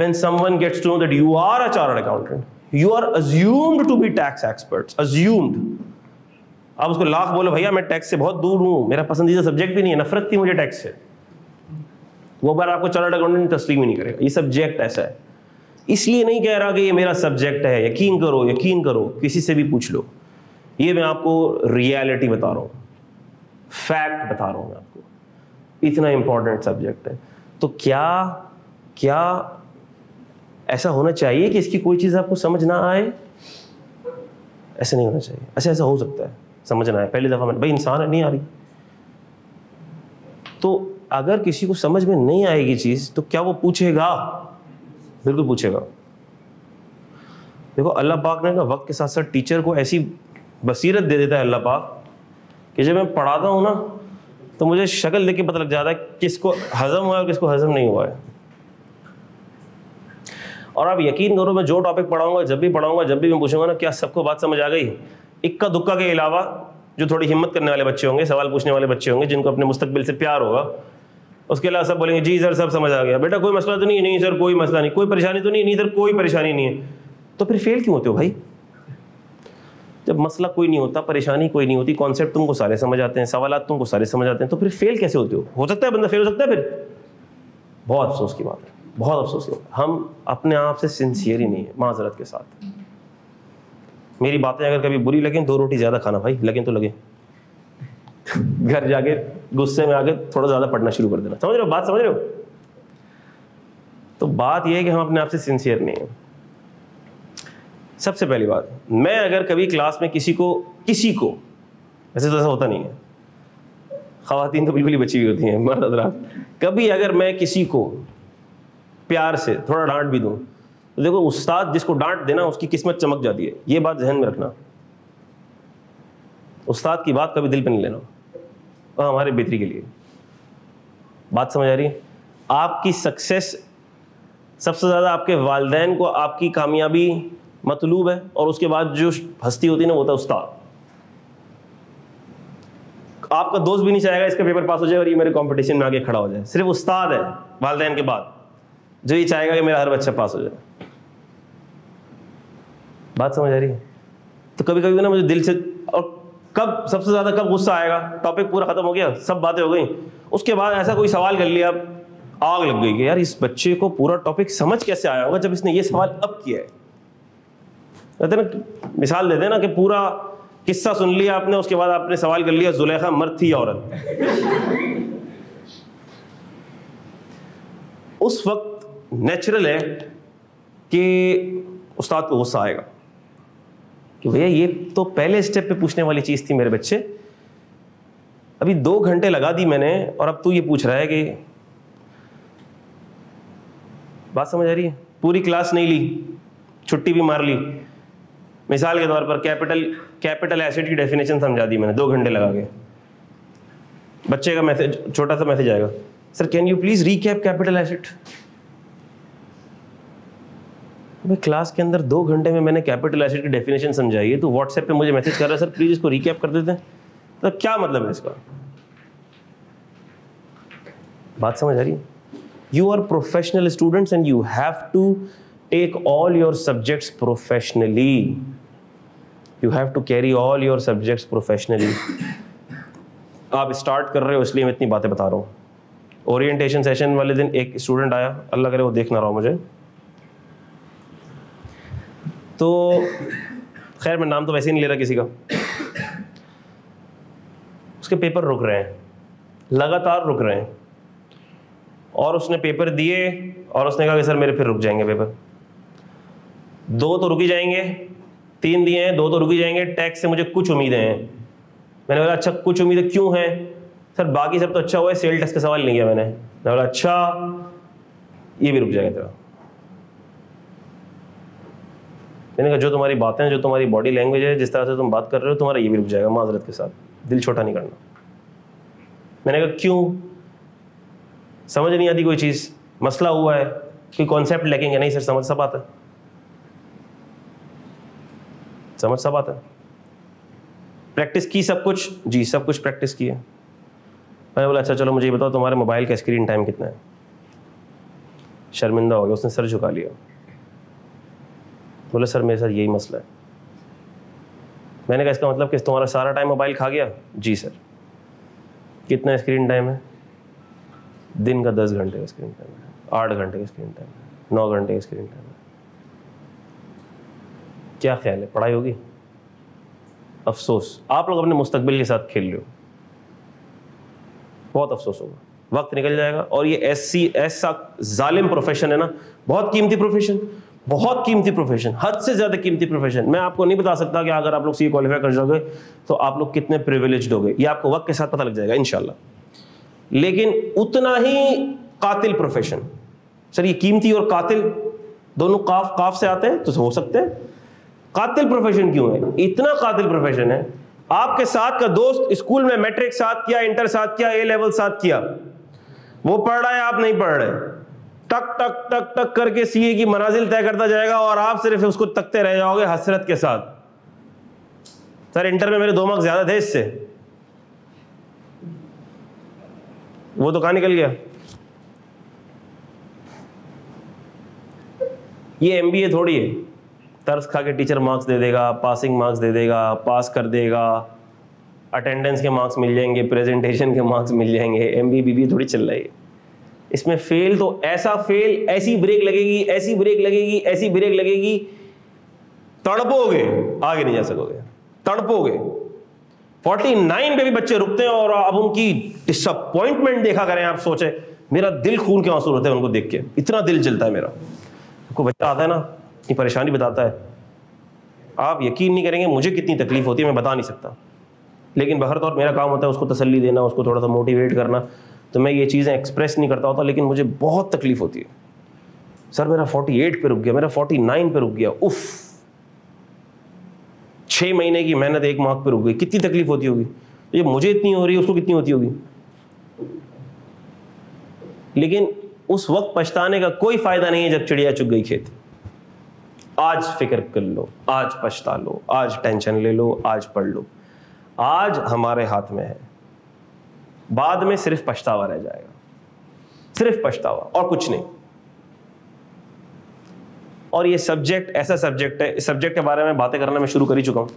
when someone gets to know that you are a chartered accountant you are assumed to be tax experts. Assumed. आप उसको लाख बोलो, भैया, मैं tax से बहुत दूर हूँ। मेरा पसंदीदा सब्जेक्ट भी नहीं है। नफरत थी मुझे टैक्स से. वो बार आपको चार्टर्ड अकाउंटेंट तस्लीम ही नहीं करेगा। ये सब्जेक्ट ऐसा है। इसलिए नहीं कह रहा कि ये मेरा सब्जेक्ट है। यकीन करो यकीन करो। किसी से भी पूछ लो। ये मैं आपको रियलिटी बता रहा हूँ। फैक्ट बता रहा हूँ मैं आपको। इतना इंपॉर्टेंट सब्जेक्ट है। तो क्या क्या ऐसा होना चाहिए कि इसकी कोई चीज़ आपको समझ ना आए? ऐसा नहीं होना चाहिए। ऐसा ऐसा हो सकता है, समझ ना आए। पहली दफ़ा मैंने, भाई, इंसान नहीं आ रही। तो अगर किसी को समझ में नहीं आएगी चीज़ तो क्या वो पूछेगा? बिल्कुल पूछेगा। देखो, अल्लाह पाक ने ना वक्त के साथ साथ टीचर को ऐसी बसीरत दे देता है अल्लाह पाक, कि जब मैं पढ़ाता हूँ ना तो मुझे शक्ल देख के पता लग जाता है किसको हजम हुआ है और किसको हजम नहीं हुआ है। और आप यकीन करो, मैं जो टॉपिक पढ़ाऊँगा, जब भी पढ़ाऊँगा, जब भी मैं पूछूँगा ना, क्या सबको बात समझ आ गई? इक्का दुक्का के अलावा जो थोड़ी हिम्मत करने वाले बच्चे होंगे, सवाल पूछने वाले बच्चे होंगे, जिनको अपने मुस्तकबिल से प्यार होगा, उसके अलावा सब बोलेंगे, जी सर, सब समझ आ गया। बेटा, कोई मसला तो नहीं नहीं सर, कोई मसला नहीं। कोई परेशानी तो नहीं नहीं सर, कोई परेशानी नहीं है। तो फिर फेल क्यों होते हो भाई? जब मसला कोई नहीं होता, परेशानी कोई नहीं होती कॉन्सेप्ट तुमको सारे समझ आते हैं सवाल तुमको सारे समझ आते हैं तो फिर फेल कैसे होते हो? हो सकता है बंदा फेल हो सकता है फिर? बहुत अफसोस की बात है। बहुत अफसोस की हम अपने आप से सिंसियर ही नहीं है, माजरत के साथ। मेरी बातें अगर कभी बुरी लगें, दो रोटी ज़्यादा खाना भाई, लगें तो लगे। [laughs] घर जाके गुस्से में आके थोड़ा ज़्यादा पढ़ना शुरू कर देना। समझ रहे हो बात, समझ रहे हो? तो बात यह है कि हम अपने आप से सिंसियर नहीं हैं। सबसे पहली बात, मैं अगर कभी क्लास में किसी को किसी को ऐसे तो ऐसा होता नहीं है। खातन तो बिल्कुल ही बची हुई होती हैं, मर्द हजरात। कभी अगर मैं किसी को प्यार से, थोड़ा डांट भी दूँ। तो देखो, उस्ताद जिसको डांट देना, उसकी किस्मत चमक जाती है। ये बात जहन में रखना। उस्ताद की बात कभी दिल पे नहीं लेना। और हमारे बेहतरी के लिए। बात समझ आ रही है? आपकी सक्सेस सबसे ज़्यादा आपके वालदेन को आपकी कामयाबी मतलूब है, और उसके बाद जो हस्ती होती है ना, वो होता है उस्ताद। आपका दोस्त भी नहीं चाहेगा, इसका पेपर पास हो जाए और ये मेरे कंपटीशन में आगे खड़ा हो जाए। सिर्फ़ उस्ताद है, वालदेन के बाद। जो ये चाहेगा कि मेरा हर बच्चा पास हो जाए। बात समझ आ रही है? तो कभी कभी ना मुझे दिल से और कब, सबसे ज़्यादा कब गुस्सा आएगा? टॉपिक पूरा खत्म हो गया, सब बातें हो गई। उसके बाद ऐसा कोई सवाल कर लिया, आग लग गई कि यार इस बच्चे को पूरा टॉपिक समझ कैसे आया होगा जब इसने ये सवाल अब किया है? कहते ना मिसाल देते ना कि पूरा किस्सा सुन लिया आपने, उसके बाद आपने सवाल कर लिया, जुलेखा मर्द थी औरत। उस वक्त नेचुरल है कि उस्ताद को गुस्सा आएगा कि भैया, ये तो पहले स्टेप पे पूछने वाली चीज़ थी मेरे बच्चे। अभी दो घंटे लगा दी मैंने और अब तू ये पूछ रहा है कि बात समझ आ रही है? पूरी क्लास नहीं ली, छुट्टी भी मार ली। मिसाल के तौर पर कैपिटल कैपिटल एसिड की डेफिनेशन समझा दी मैंने, दो घंटे लगा के। बच्चे का मैसेज छोटा सा मैसेज आएगा। Sir can you please recap capital asset भाई क्लास के अंदर दो घंटे में मैंने कैपिटल एसिड की डेफिनेशन समझाई है तो व्हाट्सएप पे मुझे मैसेज कर रहा है, सर प्लीज़ इसको रिकैप कर देते हैं। तो क्या मतलब है इसका? बात समझ आ रही है? You are professional students and you have to take all your subjects professionally. You have to carry all your subjects professionally. आप स्टार्ट कर रहे हो, इसलिए मैं इतनी बातें बता रहा हूँ। ओरिएंटेशन सेशन वाले दिन एक स्टूडेंट आया, अल्लाह करे वो देखना रहा मुझे। तो खैर, मैं नाम तो वैसे ही नहीं ले रहा किसी का। उसके पेपर रुक रहे हैं, लगातार रुक रहे हैं। और उसने पेपर दिए और उसने कहा कि सर, मेरे फिर रुक जाएँगे पेपर। दो तो रुकी जाएँगे, तीन दिए हैं, दो तो रुकी जाएँगे। टैक्स से मुझे कुछ उम्मीदें हैं। मैंने बोला अच्छा कुछ उम्मीदें क्यों हैं? सर, बाकी सब तो अच्छा हुआ है, सेल टैक्स का सवाल नहीं किया मैंने। मैं बोला अच्छा ये भी रुक जाएगा तेरा। मैंने कहा, जो तुम्हारी बातें हैं, जो तुम्हारी बॉडी लैंग्वेज है, जिस तरह से तुम बात कर रहे हो, तुम्हारा ये भी रुक जाएगा माजरत के साथ। दिल छोटा नहीं करना। मैंने कहा, क्यों? समझ नहीं आती कोई चीज़। मसला हुआ है, कोई कॉन्सेप्ट लगेंगे नहीं सर समझ सब आता है। समझ सब आता है। प्रैक्टिस की सब कुछ? जी, सब कुछ प्रैक्टिस की है। मैंने बोला अच्छा चलो, मुझे ये बताओ, तुम्हारे मोबाइल का स्क्रीन टाइम कितना है? शर्मिंदा हो गया, उसने सर झुका लिया। बोले, सर, मेरे साथ यही मसला है। मैंने कहा, इसका मतलब कि तुम्हारा सारा टाइम मोबाइल खा गया? जी, सर. कितना स्क्रीन टाइम है? दिन का दस घंटे का स्क्रीन टाइम है, आठ घंटे का स्क्रीन टाइम है, नौ घंटे का स्क्रीन टाइम है। क्या ख्याल है? पढ़ाई होगी? अफसोस, आप लोग अपने मुस्तकबिल के साथ खेल रहे हो। बहुत अफसोस होगा, वक्त निकल जाएगा। और ये ऐसी ऐसा जालिम प्रोफेशन है ना, बहुत कीमती प्रोफेशन बहुत कीमती प्रोफेशन हद से ज़्यादा कीमती प्रोफेशन मैं आपको नहीं बता सकता कि अगर आप लोग सी क्वालिफाई कर जाओगे तो आप लोग कितने प्रिविलेज होगे। ये आपको वक्त के साथ पता लग जाएगा इनशाला लेकिन उतना ही कातिल प्रोफेशन सर, ये कीमती और कातिल दोनों काफ काफ से आते हैं तो हो सकते हैं। कातिल प्रोफेशन क्यों है? इतना कातिल प्रोफेशन है। आपके साथ का दोस्त स्कूल में मैट्रिक साथ किया इंटर साथ किया ए लेवल साथ किया। वो पढ़ रहा है, आप नहीं पढ़ रहे। टक टक टक टक करके सीए की मनाजिल तय करता जाएगा और आप सिर्फ़ उसको तकते रह जाओगे हसरत के साथ। सर, इंटर में मेरे दो मार्क्स ज़्यादा थे इससे। वो तो कहाँ निकल गया? ये एमबीए थोड़ी है। तर्स खा के टीचर मार्क्स दे देगा पासिंग मार्क्स दे देगा पास कर देगा। अटेंडेंस के मार्क्स मिल जाएँगे प्रेजेंटेशन के मार्क्स मिल जाएँगे। एम बी थोड़ी चल रही है। इसमें फेल तो ऐसा फेल ऐसी ब्रेक लगेगी, ऐसी ब्रेक लगेगी, ऐसी ब्रेक लगेगी। तड़पोगे, आगे नहीं जा सकोगे। तड़पोगे। 49 पे भी बच्चे रुकते हैं और अब उनकी डिसअपॉइंटमेंट देखा करें आप, सोचे, मेरा दिल खून के आँसू होते हैं उनको देख के। इतना दिल जलता है मेरा। को बच्चा आता है ना, इतनी परेशानी बताता है। आप यकीन नहीं करेंगे, मुझे कितनी तकलीफ़ होती है, मैं बता नहीं सकता। लेकिन बहर तौर मेरा काम होता है, उसको तसल्ली देना, उसको थोड़ा सा मोटिवेट करना। तो मैं ये चीज़ें एक्सप्रेस नहीं करता होता, लेकिन मुझे बहुत तकलीफ़ होती है। सर, मेरा 48 पे रुक गया, मेरा 49 पे रुक गया, उफ़। छः महीने की मेहनत एक मार्क पे रुक गई, कितनी तकलीफ़ होती होगी? ये मुझे इतनी हो रही है, उसको कितनी होती होगी? लेकिन उस वक्त पछताने का कोई फ़ायदा नहीं है जब चिड़िया चुग गई खेत। आज फ़िक्र कर लो, आज पछता लो, आज टेंशन ले लो, आज पढ़ लो। आज हमारे हाथ में है। बाद में सिर्फ़ पछतावा रह जाएगा। सिर्फ़ पछतावा और कुछ नहीं। और ये सब्जेक्ट ऐसा सब्जेक्ट है, इस सब्जेक्ट के बारे में बातें करना मैं शुरू कर ही चुका हूँ।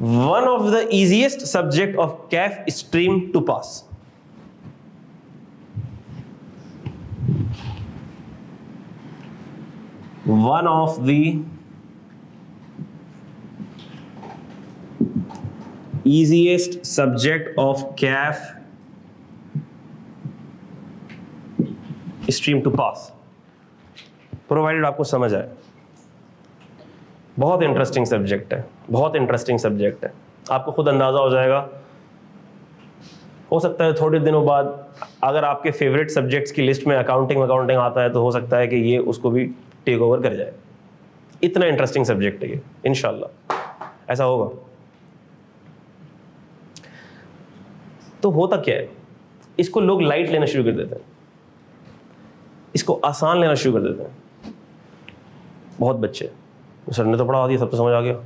One of the easiest subject of CAF stream to pass One of the easiest subject of CAF stream to pass. Provided आपको समझ आए। बहुत इंटरेस्टिंग सब्जेक्ट है। बहुत इंटरेस्टिंग सब्जेक्ट है। आपको खुद अंदाज़ा हो जाएगा। हो सकता है थोड़े दिनों बाद अगर आपके फेवरेट सब्जेक्ट्स की लिस्ट में अकाउंटिंग अकाउंटिंग आता है तो हो सकता है कि ये उसको भी टेक ओवर कर जाए। इतना इंटरेस्टिंग सब्जेक्ट है ये इनशाला ऐसा होगा। तो होता क्या है? इसको लोग लाइट लेना शुरू कर देते हैं। इसको आसान लेना शुरू कर देते हैं। बहुत बच्चे सर ने तो पढ़ा दिया, सब तो समझ आ गया।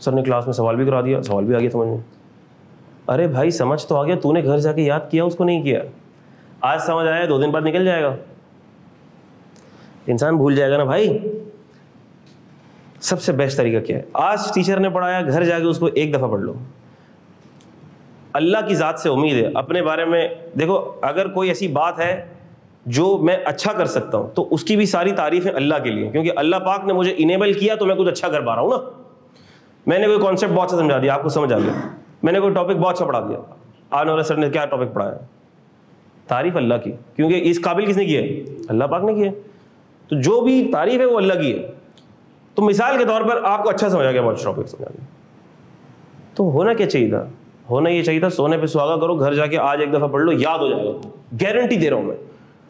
सर ने क्लास में सवाल भी करा दिया, सवाल भी आ गया समझ में। अरे भाई, समझ तो आ गया, तूने घर जाके याद किया, उसको नहीं किया। आज समझ आया, दो दिन बाद निकल जाएगा। इंसान भूल जाएगा ना भाई। सबसे बेस्ट तरीका क्या है? आज टीचर ने पढ़ाया, घर जाके उसको एक दफ़ा पढ़ लो। अल्लाह की ज़ात से उम्मीद है। अपने बारे में, देखो, अगर कोई ऐसी बात है जो मैं अच्छा कर सकता हूँ तो उसकी भी सारी तारीफ़ है अल्लाह के लिए, क्योंकि अल्लाह पाक ने मुझे इनेबल किया तो मैं कुछ अच्छा कर पा रहा हूँ ना। मैंने कोई कॉन्सेप्ट बहुत अच्छा समझा दिया, आपको समझ आ गया। मैंने कोई टॉपिक बहुत अच्छा पढ़ा दिया। आने वाले सर ने क्या टॉपिक पढ़ाया तारीफ़ अल्लाह की, क्योंकि इस काबिल किसने किया है? अल्लाह पाक ने किया तो जो भी तारीफ़ है वो अल्लाह की है। तो मिसाल के तौर पर आपको अच्छा समझा गया बहुत टॉपिक समझा दिया। तो होना क्या चाहिए था? होना ये चाहिए था, सोने पे सुहागा करो, घर जाके आज एक दफ़ा पढ़ लो, याद हो जाएगा। गारंटी दे रहा हूँ मैं।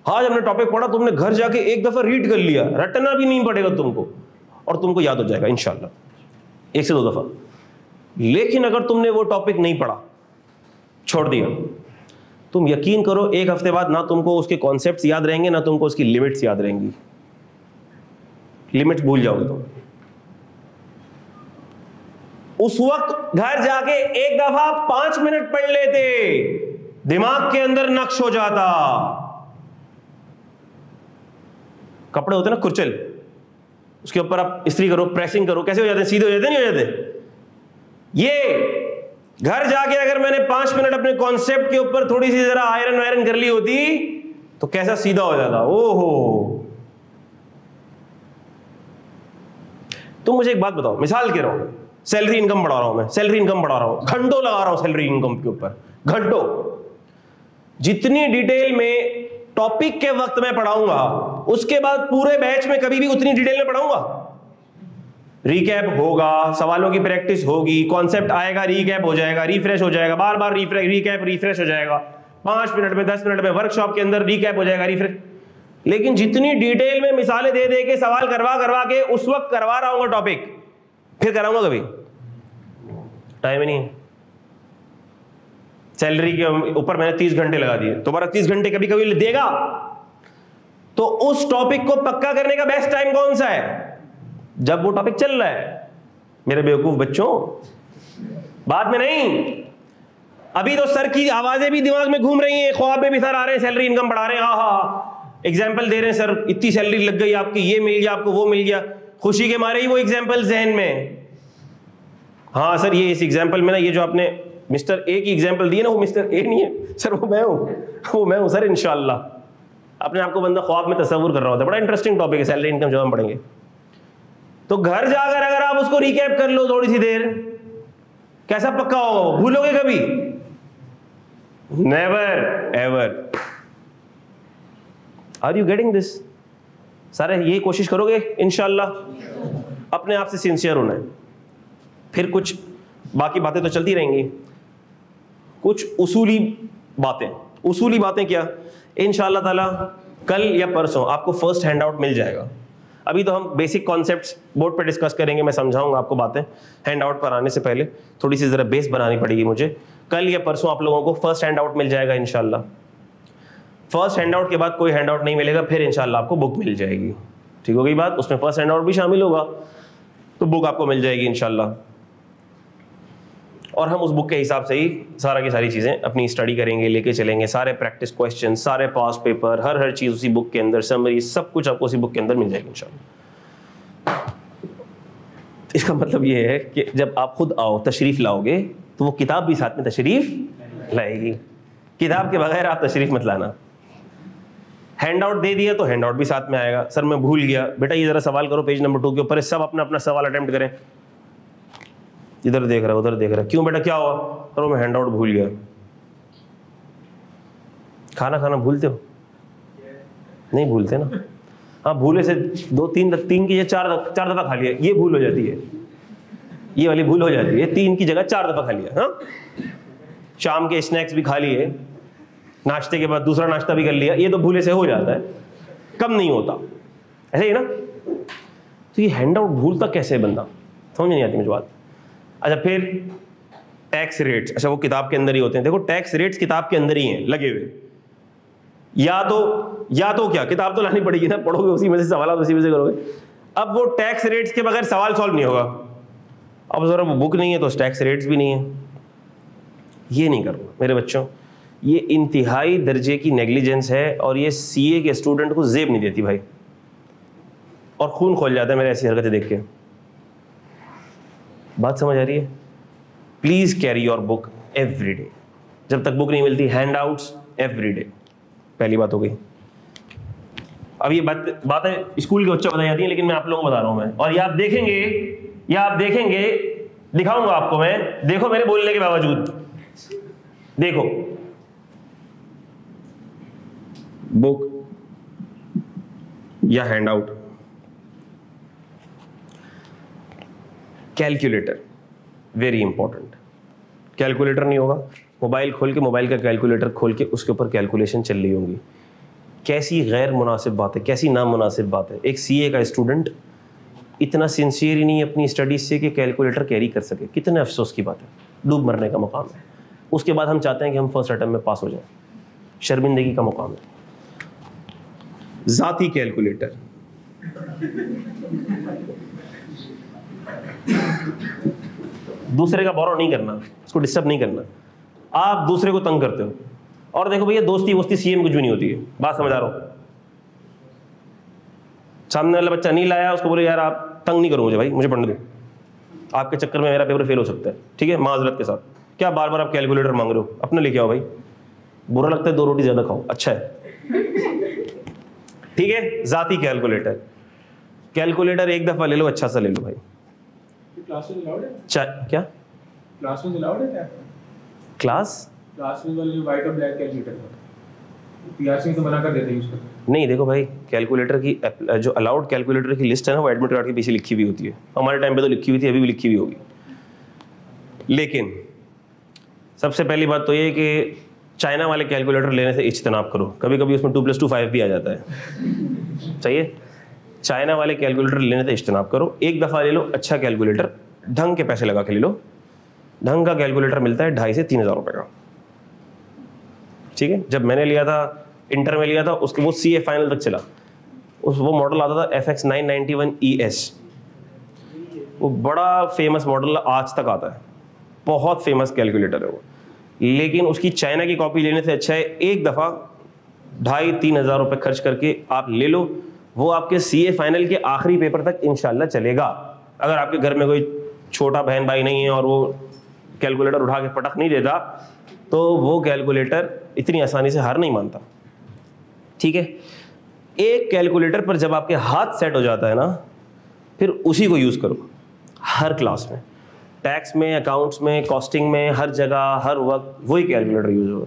आज हमने टॉपिक पढ़ा, तुमने घर जाके एक दफ़ा रीड कर लिया, रटना भी नहीं पड़ेगा तुमको, और तुमको याद हो जाएगा इनशाला एक से दो दफ़ा। लेकिन अगर तुमने वो टॉपिक नहीं पढ़ा, छोड़ दिया, तुम यकीन करो, एक हफ़्ते बाद ना तुमको उसके कॉन्सेप्ट याद रहेंगे, ना तुमको उसकी लिमिट्स याद रहेंगी। लिमिट्स भूल जाओगे तुम। उस वक्त घर जाके एक दफ़ा पाँच मिनट पढ़ लेते। दिमाग के अंदर नक्श हो जाता। कपड़े होते ना कुर्चल। उसके ऊपर आप इस्त्री करो प्रेसिंग करो, कैसे हो जाते? सीधे हो जाते, नहीं हो जाते? ये घर जाके अगर मैंने पाँच मिनट अपने कॉन्सेप्ट के ऊपर थोड़ी सी जरा आयरन वायरन कर ली होती तो कैसा सीधा हो जाता? ओहो। तुम मुझे एक बात बताओ, मिसाल कह रहा हूँ। सैलरी इनकम बढ़ा रहा हूँ मैं, सैलरी इनकम बढ़ा रहा हूँ, घंटों लगा रहा हूँ सैलरी इनकम के ऊपर, घंटों। जितनी डिटेल में टॉपिक के वक्त में पढ़ाऊँगा, उसके बाद पूरे बैच में कभी भी उतनी डिटेल में पढ़ाऊँगा। रिकैप होगा, सवालों की प्रैक्टिस होगी कॉन्सेप्ट आएगा रिकैप हो जाएगा रिफ्रेश हो जाएगा बार बार रिकैप रिफ्रेश हो जाएगा। पाँच मिनट में, दस मिनट में वर्कशॉप के अंदर रिकैप हो जाएगा रिफ्रेश लेकिन जितनी डिटेल में मिसालें दे दे के सवाल करवा करवा के उस वक्त करवा रहा हूँ टॉपिक फिर कराऊँगा कभी? टाइम ही नहीं सैलरी के ऊपर मैंने तीस घंटे लगा दिए। तुम्हारा तीस घंटे कभी कभी देगा? तो उस टॉपिक को पक्का करने का बेस्ट टाइम कौन सा है? जब वो टॉपिक चल रहा है। मेरे बेवकूफ़ बच्चों, बाद में नहीं। अभी तो सर की आवाज़ें भी दिमाग में घूम रही हैं, ख्वाब में भी सर आ रहे हैं सैलरी इनकम बढ़ा रहे हैं। हाँ हाँ एग्ज़ाम्पल दे रहे हैं, सर, इतनी सैलरी लग गई आपकी, ये मिल गया आपको, वो मिल गया। खुशी के मारे ही वो एग्ज़ाम्पल जहन में हाँ। सर, ये इस एग्ज़ाम्पल में ना, ये जो आपने मिस्टर ए की एग्ज़ाम्पल दी ना, वो मिस्टर ए नहीं है। सर, वो मैं हूँ। वो मैं हूँ, सर इनशाला अपने आपको बंदा ख्वाब में तस्वूर कर रहा होता है। बड़ा इंटरेस्टिंग टॉपिक है सैलरी इनकम जो हम पढ़ेंगे। तो घर जाकर अगर आप उसको रिकैप कर लो थोड़ी सी देर, कैसा पक्का हो भूलोगे कभी? Never ever are you getting this सारे ये कोशिश करोगे? इनशाला अपने आप से सिंसियर होना है। फिर कुछ बाकी बातें तो चलती रहेंगी। कुछ उसूली बातें। उसूली बातें क्या? इन ताला, कल या परसों आपको फ़र्स्ट हैंड आउट मिल जाएगा। अभी तो हम बेसिक कॉन्सेप्ट्स बोर्ड पर डिस्कस करेंगे, मैं समझाऊँगा आपको बातें। हैंड आउट पर आने से पहले थोड़ी सी ज़रा बेस बनानी पड़ेगी मुझे। कल या परसों आप लोगों को फ़र्स्ट हैंड आउट मिल जाएगा इनशाला फ़र्स्ट हैंड आउट के बाद कोई हैंड आउट नहीं मिलेगा, फिर इनशाला आपको बुक मिल जाएगी। ठीक हो गई बात? उसमें फ़र्स्ट हैंड आउट भी शामिल होगा तो बुक आपको मिल जाएगी इनशाला और हम उस बुक के हिसाब से ही सारा की सारी चीज़ें अपनी स्टडी करेंगे, लेके चलेंगे। सारे प्रैक्टिस क्वेश्चन सारे पास पेपर हर हर चीज़ उसी बुक के अंदर समरी सब कुछ आपको उसी बुक के अंदर मिल जाएगी इंशाल्लाह। इसका मतलब ये है कि जब आप खुद आओ, तशरीफ़ लाओगे तो वो किताब भी साथ में तशरीफ़ लाएगी। किताब के बगैर आप तशरीफ़ मत लाना। हैंड आउट दे दिया तो हैंड आउट भी साथ में आएगा। सर, मैं भूल गया। बेटा, ये ज़रा सवाल करो पेज नंबर टू के ऊपर। सब अपना अपना सवाल अटेम्प्ट करें। इधर देख रहा, उधर देख रहा। क्यों बेटा, क्या हुआ? सर मैं हैंड आउट भूल गया। खाना खाना भूलते हो? नहीं भूलते ना? हाँ भूले से दो, तीन तीन की चार चार दफ़ा खा लिया। ये भूल हो जाती है। ये वाली भूल हो जाती है। तीन की जगह चार दफ़ा खा लिया हाँ? शाम के स्नैक्स भी खा लिए। नाश्ते के बाद दूसरा नाश्ता भी कर लिया, ये तो भूले से हो जाता है। कम नहीं होता। ऐसे ही ना? तो ये हैंड आउट भूलता कैसे बंदा? समझ नहीं आती मुझे बात। अच्छा फिर टैक्स रेट्स अच्छा वो किताब के अंदर ही होते हैं। देखो टैक्स रेट्स किताब के अंदर ही हैं, लगे हुए। या तो या तो क्या? किताब तो लानी पड़ेगी ना, पढ़ोगे, उसी में से सवाल उसी में से करोगे। अब वो टैक्स रेट्स के बगैर सवाल सॉल्व नहीं होगा। अब जरा वो बुक नहीं है तो टैक्स रेट्स भी नहीं है। ये नहीं करना, मेरे बच्चों। ये इंतहाई दर्जे की नेग्लिजेंस है और ये सीए के स्टूडेंट को जेब नहीं देती भाई। और खून खोल जाता है मेरे ऐसी हरकतें देख के। बात समझ आ रही है? Please carry your book every day जब तक बुक नहीं मिलती हैंड आउट्स एवरी डे पहली बात हो गई। अब ये बात, बातें स्कूल के बच्चों बताई जाती है, लेकिन मैं आप लोगों को बता रहा हूँ मैं। और ये आप देखेंगे, या आप देखेंगे, दिखाऊँगा आपको मैं। देखो मेरे बोलने के बावजूद। देखो। बुक या hand out calculator very important calculator नहीं होगा। मोबाइल खोल के मोबाइल का कैलकुलेटर खोल के, उसके ऊपर कैलकुलेशन चल रही होंगी। कैसी गैर मुनासिब बात है कैसी नामुनासिब बात? है एक सीए का स्टूडेंट इतना सिंसियर ही नहीं है अपनी स्टडीज़ से कि कैलकुलेटर कैरी कर सके। कितने अफसोस की बात है। डूब मरने का मुकाम है। उसके बाद हम चाहते हैं कि हम फ़र्स्ट अटैम्प में पास हो जाएँ। शर्मिंदगी का मुकाम है। ज़ाती कैलकुलेटर। दूसरे का बोरो नहीं करना, उसको डिस्टर्ब नहीं करना। आप दूसरे को तंग करते हो। और देखो भैया, दोस्ती वोस्ती सीएम कुछ भी नहीं होती है। बात समझ आ रहा हूँ। सामने वाला बच्चा नहीं लाया, उसको बोले, यार आप तंग नहीं करो मुझे भाई, मुझे पढ़ने दो। आपके चक्कर में मेरा पेपर फेल हो सकता है। ठीक है? माजरत के साथ। क्या बार बार आप कैलकुलेटर मांग रहे हो? अपने लेके आओ भाई? बुरा लगता है, दो रोटी ज़्यादा खाओ। अच्छा है। ठीक है? जाती कैलकुलेटर कैलकुलेटर एक दफ़ा ले लो अच्छा सा ले लो भाई. है? क्या? क्लास में अलाउड है क्या? क्लास क्लास में वाले वाइट और ब्लैक कैलकुलेटर पीआरसी में तो मना कर देते हैं नहीं देखो भाई कैलकुलेटर की जो अलाउड कैलकुलेटर की लिस्ट है ना वो एडमिट कार्ड के पीछे लिखी हुई होती है. हमारे टाइम पे तो लिखी हुई थी अभी भी लिखी हुई होगी. लेकिन सबसे पहली बात तो ये कि चाइना वाले कैलकुलेटर लेने से इज्तनाब करो। कभी कभी उसमें टू प्लस टू फाइव भी आ जाता है। सही है? चाइना वाले कैलकुलेटर लेने से इज्तनाब करो। एक दफ़ा ले लो अच्छा कैलकुलेटर, ढंग के पैसे लगा के ले लो। ढंग का कैलकुलेटर मिलता है ढाई से तीन हज़ार रुपये का। ठीक है? जब मैंने लिया था, इंटर में लिया था, उसके, वो सी ए फाइनल तक चला। उस, वो मॉडल आता था F X nine ninety one E S वो बड़ा फ़ेमस मॉडल आज तक आता है। बहुत फ़ेमस कैलकुलेटर है वो। लेकिन उसकी चाइना की कॉपी लेने से अच्छा है, एक दफ़ा ढाई तीन हज़ार रुपये खर्च करके आप ले लो, वो आपके सी ए फाइनल के आखिरी पेपर तक इनशाला चलेगा। अगर आपके घर में कोई छोटा बहन भाई नहीं है और वो कैलकुलेटर उठा के पटक नहीं देता तो वो कैलकुलेटर इतनी आसानी से हार नहीं मानता। ठीक है? एक कैलकुलेटर पर जब आपके हाथ सेट हो जाता है ना, फिर उसी को यूज़ करो, हर क्लास में। टैक्स में अकाउंट्स में कॉस्टिंग में, हर जगह, हर वक्त वही कैलकुलेटर यूज़ होगा।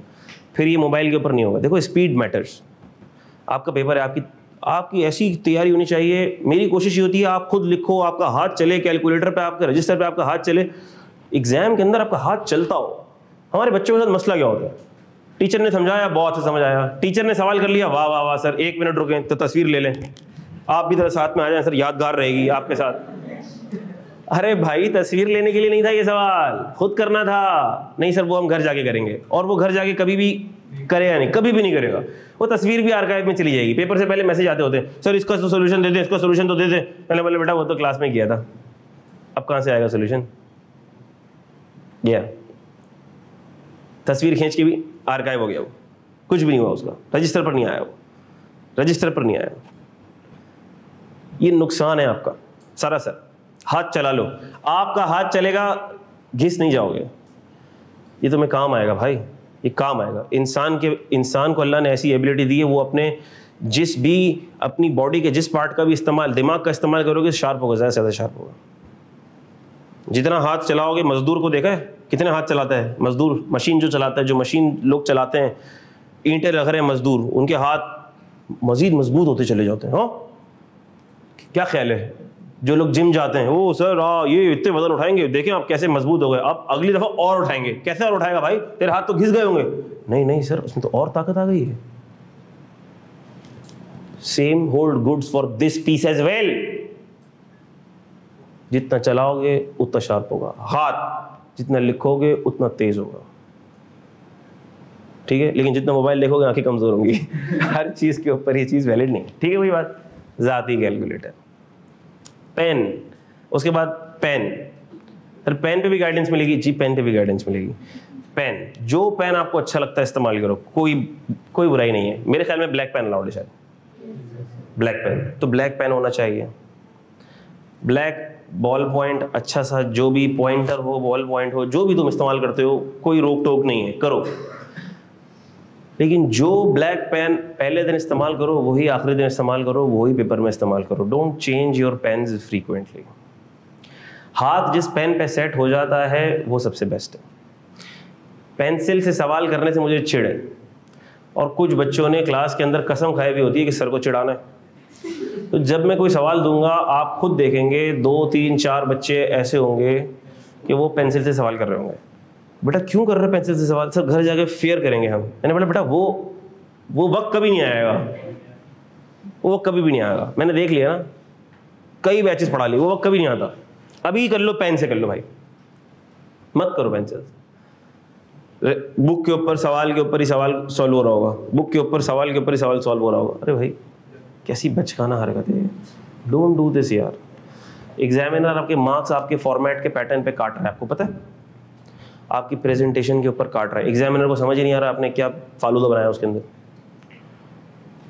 फिर ये मोबाइल के ऊपर नहीं होगा। देखो स्पीड मैटर्स आपका पेपर है, आपकी आपकी ऐसी तैयारी होनी चाहिए। मेरी कोशिश ये होती है, आप खुद लिखो, आपका हाथ चले कैलकुलेटर पे आपके रजिस्टर पे आपका हाथ चले। एग्ज़ाम के अंदर आपका हाथ चलता हो। हमारे बच्चों के साथ मसला क्या होता है? टीचर ने समझाया, बहुत अच्छा समझ आया। टीचर ने सवाल कर लिया, वाह वाह वाह सर एक मिनट रुकें तो तस्वीर ले लें। आप भी जरा साथ में आ जाए सर यादगार रहेगी आपके साथ। अरे भाई, तस्वीर लेने के लिए नहीं था ये सवाल। खुद करना था। नहीं सर, वो हम घर जाके करेंगे। और वो घर जाके कभी भी करेगा नहीं, कभी भी नहीं करेगा। वो तस्वीर भी आर्काइव में चली जाएगी। पेपर से पहले मैसेज आते होते हैं सर, इसका तो सोल्यूशन दे दें, इसका सोल्यूशन तो दे दें। पहले बोले, बेटा, वो तो क्लास में किया था। अब कहाँ से आएगा सोल्यूशन गया तस्वीर खींच के भी आर्काइव हो गया वो। कुछ भी नहीं हुआ उसका। रजिस्टर पर नहीं आया वो। रजिस्टर पर नहीं आया ये नुकसान है आपका। सरासर हाथ चला लो। आपका हाथ चलेगा, घिस नहीं जाओगे। ये तुम्हें काम आएगा भाई, ये काम आएगा। इंसान के, इंसान को अल्लाह ने ऐसी एबिलिटी दी है, वो अपने जिस भी, अपनी बॉडी के जिस पार्ट का भी इस्तेमाल, दिमाग का इस्तेमाल करोगे शार्प होगा, ज़्यादा से ज़्यादा शार्प होगा। जितना हाथ चलाओगे, मजदूर को देखा है, कितने हाथ चलाता है? मजदूर मशीन जो चलाता है, जो मशीन लोग चलाते हैं, ईंटें रख रहे हैं मजदूर, उनके हाथ मज़ीद मज़बूत होते चले जाते हैं हाँ? क्या ख्याल है? जो लोग जिम जाते हैं वो सर, आ, ये इतने वज़न उठाएँगे, देखें आप कैसे मज़बूत हो गए, आप अगली दफ़ा और उठाएँगे, कैसे और उठाएगा भाई, तेरे हाथ तो घिस गए होंगे। नहीं नहीं, सर, उसमें तो और ताकत आ गई है। Same hold goods for this piece as well जितना चलाओगे, उतना शार्प होगा। हाथ, जितना लिखोगे, उतना तेज होगा। ठीक है, लेकिन जितना मोबाइल देखोगे, आँखें कमज़ोर होंगी। [laughs] हर चीज़ के ऊपर ये चीज़ वैलिड नहीं ठीक है, वही बात। ज़ाती कैलकुलेटर पेन, उसके बाद पेन। सर पेन पे भी गाइडेंस मिलेगी? जी, पेन पे भी गाइडेंस मिलेगी। पेन, जो पेन आपको अच्छा लगता है, इस्तेमाल करो। कोई कोई बुराई नहीं है। मेरे ख्याल में ब्लैक पेन अलाउड है शायद। ब्लैक पेन तो ब्लैक पेन होना चाहिए। ब्लैक बॉल पॉइंट अच्छा सा जो भी पॉइंटर हो बॉल पॉइंट हो, जो भी तुम इस्तेमाल करते हो, कोई रोक टोक नहीं है। करो। लेकिन जो ब्लैक पेन पहले दिन इस्तेमाल करो, वही आखिरी दिन इस्तेमाल करो, वही पेपर में इस्तेमाल करो। Don't change your pen frequently हाथ जिस पेन पे सेट हो जाता है, वो सबसे बेस्ट है। पेंसिल से सवाल करने से मुझे चिड़ है। और कुछ बच्चों ने क्लास के अंदर कसम खाई हुई होती है कि सर को चिढ़ाना है। तो जब मैं कोई सवाल दूँगा, आप खुद देखेंगे, दो, तीन, चार बच्चे ऐसे होंगे कि वो पेंसिल से सवाल कर रहे होंगे। बेटा क्यों कर रहे पेंसिल से सवाल? सर घर जाके फेयर करेंगे हम। मैंने बोला, बेटा, वो वो वक्त कभी नहीं आएगा। वो वक्त कभी भी नहीं आएगा। मैंने देख लिया ना, कई बैचेस पढ़ा ली, वो वक्त कभी नहीं आता। अभी कर लो पेन से कर लो भाई। मत करो पेंसिल बुक के ऊपर सवाल के ऊपर ही सवाल सॉल्व हो रहा होगा। बुक के ऊपर सवाल के ऊपर ही सवाल सॉल्व हो रहा होगा। अरे भाई, कैसी बचकाना हरकत है। डोंट डू दिस यार। एग्जामिनर आपके मार्क्स आपके फॉर्मेट के पैटर्न पे काट रहा है, आपको पता है? आपकी प्रेजेंटेशन के ऊपर काट रहा है। एग्जामिनर को समझ ही नहीं आ रहा आपने क्या फालूदा बनाया उसके अंदर।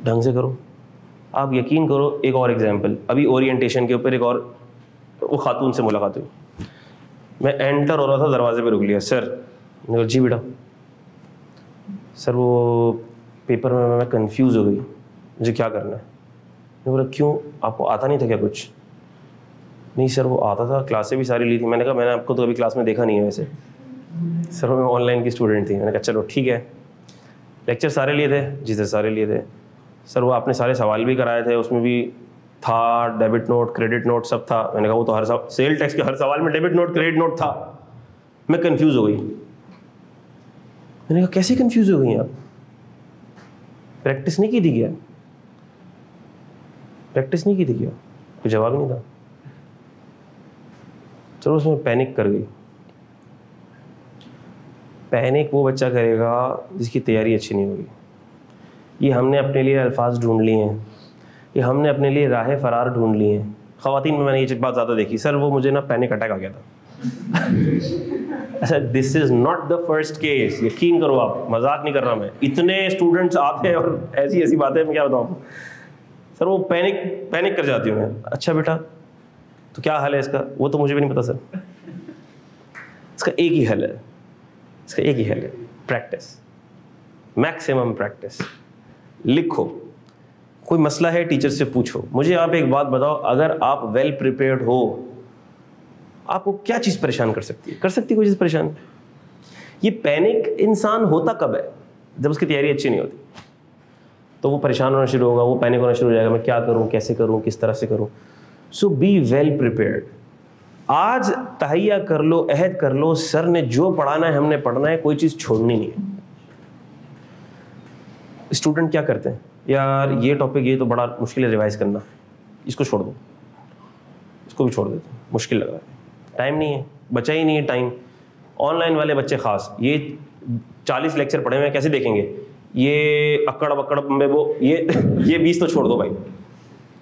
ढंग से करो। आप यकीन करो, एक और एग्ज़ाम्पल अभी ओरिएंटेशन के ऊपर एक और, वो खातून से मुलाकात हुई। मैं एंटर हो रहा था, दरवाजे पे रुक लिया। सर जी बेटा। सर वो पेपर में मैं कंफ्यूज हो गई। मुझे क्या करना है? बोला, क्यों? आपको आता नहीं था क्या कुछ? नहीं सर वो आता था। क्लासें भी सारी ली थी। मैंने कहा, मैंने आपको तो अभी क्लास में देखा नहीं है वैसे। सर मैं ऑनलाइन की स्टूडेंट थी। मैंने कहा, चलो, ठीक है। लेक्चर सारे लिए थे, जी सर, सारे लिए थे। सर, वो आपने सारे सवाल भी कराए थे, उसमें भी था डेबिट नोट क्रेडिट नोट सब था। मैंने कहा, वो तो हर सवाल सेल टैक्स के हर सवाल में डेबिट नोट क्रेडिट नोट था। मैं कंफ्यूज हो गई। मैंने कहा, कैसे कंफ्यूज हो गई आप? प्रैक्टिस नहीं की थी क्या? प्रैक्टिस नहीं की थी क्या? कोई जवाब नहीं था। चलो, उसमें पैनिक कर गई। पैनिक वो बच्चा करेगा जिसकी तैयारी अच्छी नहीं होगी। ये हमने अपने लिए अल्फाज ढूंढ लिए हैं। ये हमने अपने लिए राह फरार ढूंढ लिए हैं। ख़वातीन में मैंने ये बात ज़्यादा देखी। सर, वो मुझे ना पैनिक अटैक आ गया था। अच्छा this is not the first case यकीन करो आप, मज़ाक नहीं कर रहा मैं। इतने स्टूडेंट्स आते हैं और ऐसी ऐसी बातें मैं क्या बताऊँ सर, वो पैनिक पैनिक कर जाती हूँ मैं। अच्छा बेटा तो क्या हल है इसका? वो तो मुझे भी नहीं पता, सर। इसका एक ही हल है। इसका एक ही हल है। प्रैक्टिस मैक्सिमम प्रैक्टिस लिखो। कोई मसला है टीचर से पूछो। मुझे आप एक बात बताओ, अगर आप वेल प्रिपेयर्ड हो, आपको क्या चीज़ परेशान कर सकती है? कर सकती है कोई चीज़ परेशान? ये पैनिक इंसान होता कब है? जब उसकी तैयारी अच्छी नहीं होती। तो वो परेशान होना शुरू होगा, वो पैनिक होना शुरू हो जाएगा, मैं क्या करूँ, कैसे करूँ, किस तरह से करूँ? सो बी वेल प्रिपेयर्ड आज तहैया कर लो, अहद कर लो, सर ने जो पढ़ाना है, हमने पढ़ना है, कोई चीज़ छोड़नी नहीं है। स्टूडेंट क्या करते हैं? यार, ये टॉपिक ये तो बड़ा मुश्किल है रिवाइज करना। इसको छोड़ दो। इसको भी छोड़ देते मुश्किल लग रहा है। टाइम नहीं है। बचा ही नहीं है टाइम ऑनलाइन वाले बच्चे खास। ये चालीस लेक्चर पढ़े हुए हैं, कैसे देखेंगे? ये अकड़ बकड़ में वो, ये [laughs] ये बीस तो छोड़ दो भाई।